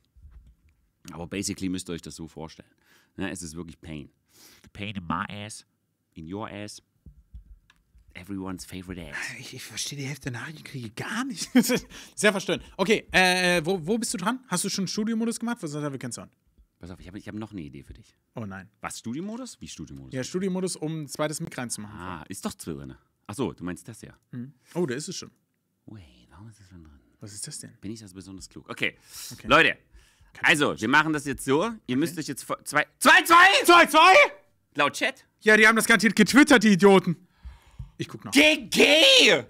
Aber basically müsst ihr euch das so vorstellen. Ne, es ist wirklich Pain. Pain in my ass, in your ass, everyone's favorite ass. *laughs* Ich, ich verstehe die Hälfte der Nachrichten kriege gar nicht. *laughs* Sehr verstörend. Okay, äh, wo, wo bist du dran? Hast du schon Studiomodus gemacht? Was haben wir keinen Sound? Pass auf, ich habe ich hab noch eine Idee für dich. Oh nein. Was, Studiomodus? Wie Studiomodus? Ja, Studiomodus, um ein zweites Mic reinzumachen. Ah, ist doch drin. Achso, du meinst das ja. Oh, da ist es schon. Wait, warum ist das schon drin? Was ist das denn? Bin ich das besonders klug? Okay. Okay. Leute, also, wir machen das jetzt so. Ihr müsst euch jetzt zwei. Zwei, zwei! Zwei, zwei? Laut Chat. Ja, die haben das garantiert getwittert, die Idioten. Ich guck noch. GG!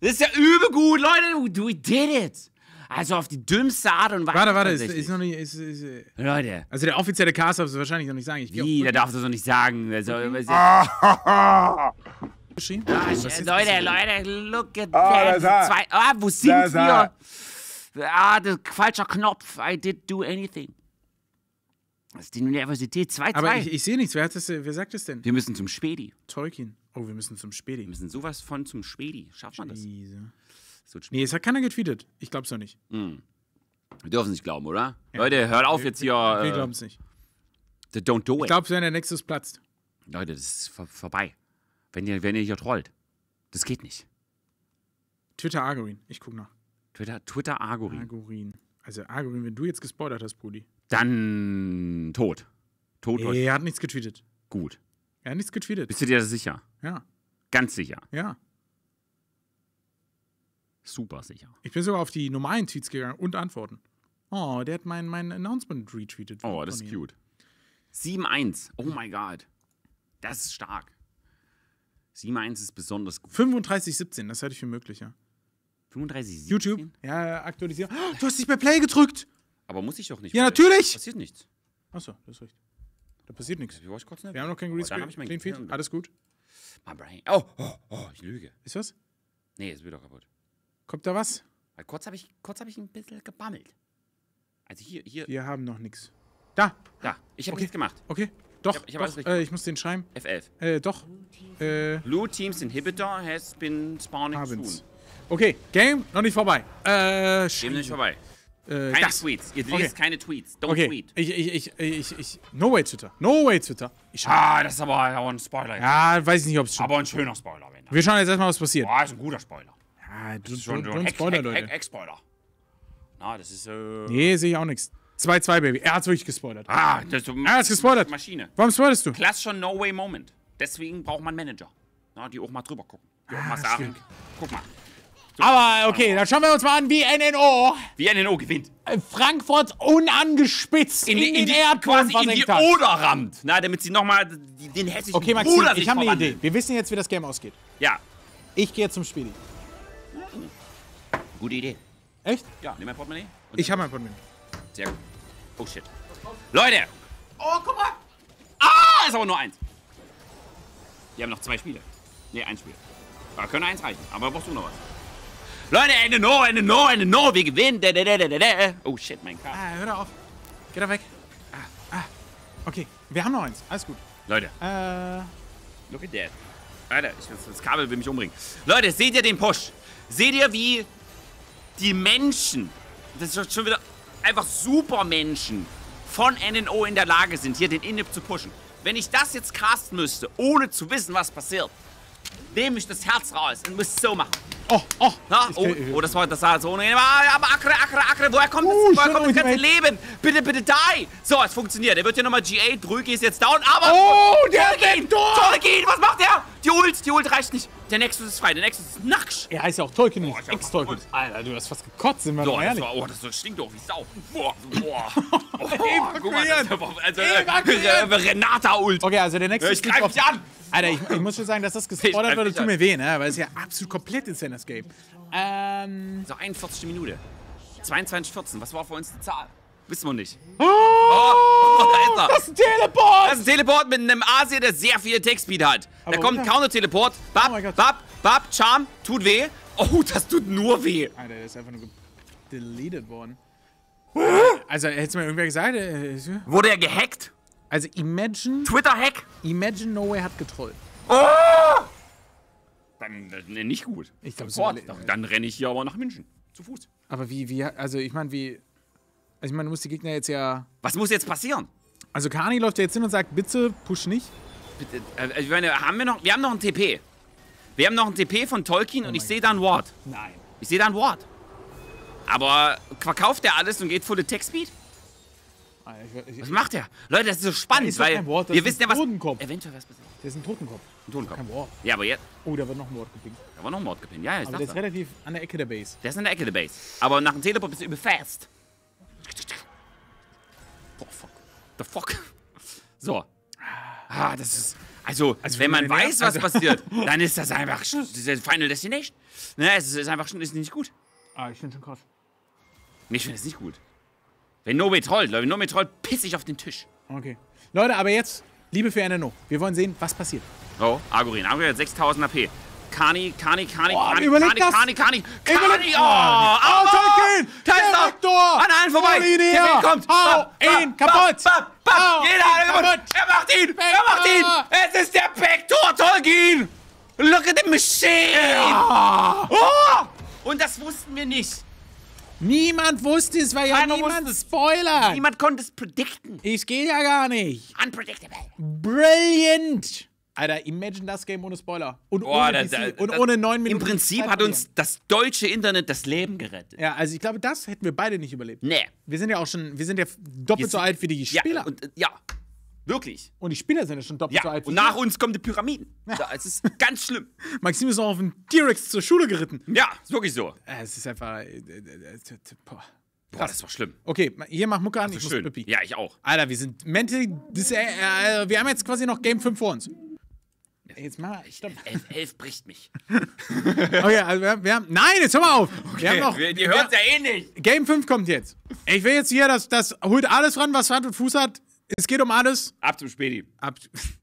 Das ist ja übel gut, Leute. We did it. Also auf die dümmste Art und Weise. Warte, warte, ist, ist noch nicht. Ist, ist, Leute, also der offizielle Cast darfst du wahrscheinlich noch nicht sagen. Ich wie, der darf das doch nicht sagen. Also, was- auf Ski. Ah, Was ist Leute? Leute, look at Ah, that. da ist er. Zwei, ah, wo sind Da ist wir? Ah, der falscher Knopf. I did do anything. Das ist die Universität 2-2. Aber ich, ich sehe nichts. Wer, hat das, wer sagt das denn? wir müssen zum Späti. Tolkien. Oh, wir müssen zum Späti. Wir müssen sowas von zum Späti. Schafft man das? Späti. Nee, es hat keiner getweetet. Ich glaub's noch nicht. Wir dürfen es nicht glauben, oder? Leute, hört auf jetzt hier. Wir Äh, glauben es nicht. the don't do Ich it. glaube, wenn der Nexus platzt. Leute, das ist vor vorbei. Wenn ihr, wenn ihr hier trollt. Das geht nicht. Twitter Argorin. Ich guck nach. Twitter, Twitter Agori. Argorin. Also Argorin, wenn du jetzt gespoilert hast, Brudi. Dann tot. Tot, tot. Er hat nichts getweetet. Gut. Er hat nichts getweetet. Bist du dir sicher? Ja, Ganz sicher. ja. Super sicher. Ich bin sogar auf die normalen Tweets gegangen und Antworten. Oh, der hat mein, mein Announcement retweetet. Oh, das ist cute. 7-1. Oh mein Gott. Das ist stark. 7-1 ist besonders gut. 3517, das halte ich für möglich, ja. 35, 17? YouTube, ja, aktualisieren. Oh, *gasps* du hast dich bei Play gedrückt. Aber muss ich doch nicht. Ja, natürlich. Passiert nichts. Achso, das ist recht. Da passiert nichts. Wir haben noch kein Oh, Green dann hab ich Screen mein Clean Gehirn- Feed. Alles gut. My brain. Oh, oh, oh, ich lüge. Ist was? Nee, ist wieder kaputt. Kommt da was? Weil kurz habe ich, kurz hab ich ein bisschen gebammelt. Also hier, hier, Wir haben noch nichts. Da. da. Ich habe Okay. nichts gemacht. Okay. Doch, Ich hab- ich hab doch. alles äh, ich muss den schreiben. F11. Äh, doch. Äh, Blue Team's Inhibitor has been spawning Abends. soon. Okay, Game noch nicht vorbei. Äh, Dem Scheiße. nicht vorbei. Äh, Keine das. Tweets. Ihr Okay. lest keine Tweets. Don't Okay, tweet. ich, ich, ich, ich, ich, no way Twitter. No way Twitter. Ich. Ah, das ist aber, ein Spoiler. Ja, weiß ich nicht, ob es schon. Aber ein schöner Spoiler, wenn. Wir schauen jetzt erstmal, was passiert. Boah, ist ein guter Spoiler. Ja, du, Schon du, du, Spoiler, Heck- Leute. Heck- Heck-Spoiler. Na, das ist, äh... Nee, sehe ich auch nichts. 2-2, Baby. Er hat's wirklich gespoilert. Ah, das so Er hat's gespoilert. Maschine. Warum spoilerst du? Klassischer No-Way-Moment. Deswegen braucht man Manager. Na, die auch mal drüber gucken. Die auch mal sagen, Ah, stimmt. guck mal, Aber okay, dann schauen wir uns mal an, wie NNO wie NNO gewinnt. äh, Frankfurt unangespitzt in, die- den die, Erdboden quasi in die hat. Oder rammt. Na, damit sie nochmal den hässlichen Okay, Maxim, Bruder ich habe eine. Idee. Wir wissen jetzt, wie das Game ausgeht. Ja, Ich gehe zum Spiel. gute Idee. Echt? Ja, nimm mein Portemonnaie. Und Ich habe ein Problem. Sehr gut. Oh shit. Leute! Oh, guck mal! Ah, ist aber nur eins. Wir haben noch zwei Spiele. Ne, ein Spiel. Da können eins reichen, aber brauchst du noch was. Leute, Ende no, Ende no, Ende no, wir gewinnen. Da, da, da, da, da, da. Oh shit, mein Karte. Ah, hör doch auf. Geh da weg. Ah, ah. Okay, wir haben noch eins. Alles gut. Leute, Äh, look at that. Alter, ich, das, Kabel will mich umbringen. Leute, seht ihr den Push? Seht ihr, wie die Menschen, das ist schon wieder einfach Supermenschen von NNO in der Lage sind, hier den Inhib zu pushen. Wenn ich das jetzt casten müsste, ohne zu wissen, was passiert, nehme ich das Herz raus und muss so machen. Oh, oh. Na, oh, oh, das war, das sah so Aber Akre, Akre, Akre, woher kommt das, Uh, woher kommt das ganze. Leben? Bitte, bitte die! So, es funktioniert. Er wird hier nochmal G8, Brügge ist jetzt down, aber... Oh, der rennt durch! Tolkien, was macht der? Die Ult, die Ult reicht nicht. Der Nexus ist frei, der Nexus ist nacksch. Er heißt ja auch Tolkien, nicht ich hab Ex-Tolkien. Alter, du hast fast gekotzt, sind wir das, ehrlich. war, oh, das, stinkt doch wie Sau. Boah, boah. *laughs* Oh, guck mal, also, Evakuieren! äh, Renata Ult. Okay, also der nächste Ich greif dich an. Alter, ich, ich muss schon sagen, dass das gespoilert wird, tut mir weh, ne? Weil es ja absolut komplett ist in das Game. Ähm. So, 41. Minute. 22,14. Was war vor uns die Zahl? Wissen wir nicht. Oh, Oh, da ist er. das ist ein Teleport! Das ist ein Teleport mit einem Asier, der sehr viel Textspeed hat. Aber da kommt ein? Counter-Teleport. Bab, Oh mein Gott. bab, bab, Charm, tut weh. Oh, das tut nur weh. Alter, der ist einfach nur deleted worden. Also, hätte mir irgendwer gesagt, äh, Wurde er gehackt? also Imagine, Twitter-Hack? Imagine No Way hat getrollt. Dann äh, nicht gut. Ich glaub, Sofort. so- Dann renne ich hier aber nach München. Zu Fuß. Aber wie, wie, also ich meine, wie, also ich meine, du musst die Gegner jetzt ja, Was muss jetzt passieren? also Kani läuft ja jetzt hin und sagt, bitte push nicht. Bitte, äh, ich meine, haben wir noch, wir haben noch einen TP. Wir haben noch einen TP von Tolkien und ich sehe da ein Ward. Nein. Ich sehe da ein Ward. Aber verkauft er alles und geht full? Alter, ich, ich, Was macht er? Leute, das ist so spannend, ist weil Ward, das wir wissen ein ja, was Totenkopf. eventuell was passiert. der ist ein Totenkopf. Ein Totenkopf. Kein Ward. Ja, aber jetzt, Oh, da wird noch ein Ward gepinkt. da war noch ein Mord gepinnt. Ja, ja, ich Aber der ist relativ an der Ecke der Base. Der ist in der Ecke der Base. Aber nach dem Teleport bist du übel fast. Oh, fuck. The fuck. *laughs* So. Ah, das ist. Also, Also, wenn man weiß, was Nerv- passiert, *laughs* dann ist das einfach. ist Final Destination. Ne, es ist einfach schon ist nicht gut. Ah, ich finde schon krass. Nee, ich finde es nicht gut. Wenn No Way trollt, Leute, wenn No Way trollt, piss ich auf den Tisch. Okay. Leute, aber jetzt, liebe FNNO, wir wollen sehen, was passiert. Oh, Agorin. Agorin hat 6000 AP. Kani, Kani, Kani, Boah, Kani, überleg Kani, das. Kani, Kani, Kani, Überleg- oh, Oh, Tolkien! Da ist Der er! Vektor! An allen vorbei! Voll Idee! Der Wind kommt! Hau Bap, bap, ihn bap, kaputt! Bap, bap, Hau Jeder ihn hat ihn kaputt! kaputt! Er macht ihn! Er macht ihn! Es ist der Vektor, Tolkien! Look at the machine! Oh! Und das wussten wir nicht. Niemand wusste es, weil ja Keiner niemand wusste es. spoilert. Niemand konnte es predikten. Es geht ja gar nicht. Unpredictable. Brilliant. Alter, imagine das Game ohne Spoiler. Und Boah, ohne, da- da- und das- ohne neun Minuten. Im Prinzip hat uns das deutsche Internet das Leben gerettet. Ja, also ich glaube, das hätten wir beide nicht überlebt. Nee. Wir sind ja auch schon, wir sind ja doppelt so sind- alt wie die Ja, Spieler. und, äh, ja, wirklich. Und die Spieler sind ja schon doppelt Ja, so alt wie und nach wir. uns kommen die Pyramiden. *laughs* Ja, es ist ganz schlimm. Maxim ist noch auf den T-Rex zur Schule geritten. Ja, ist wirklich so. Äh, Es ist einfach. Äh, boah. Boah, das war schlimm. Okay, hier mach Mucke an, ich muss schön. Pipi. Ja, ich auch. Alter, wir sind mental. Das, äh, äh, wir haben jetzt quasi noch Game 5 vor uns. Jetzt mal. Stopp. 11, 11 bricht mich. *laughs* Okay, also wir haben, wir haben. Nein, jetzt hör mal auf! Wir haben noch. die hört ja eh nicht. Game 5 kommt jetzt. Ich will jetzt hier, das, das holt alles ran, was Hand und Fuß hat. Es geht um alles. Ab zum Späti. Ab, *laughs*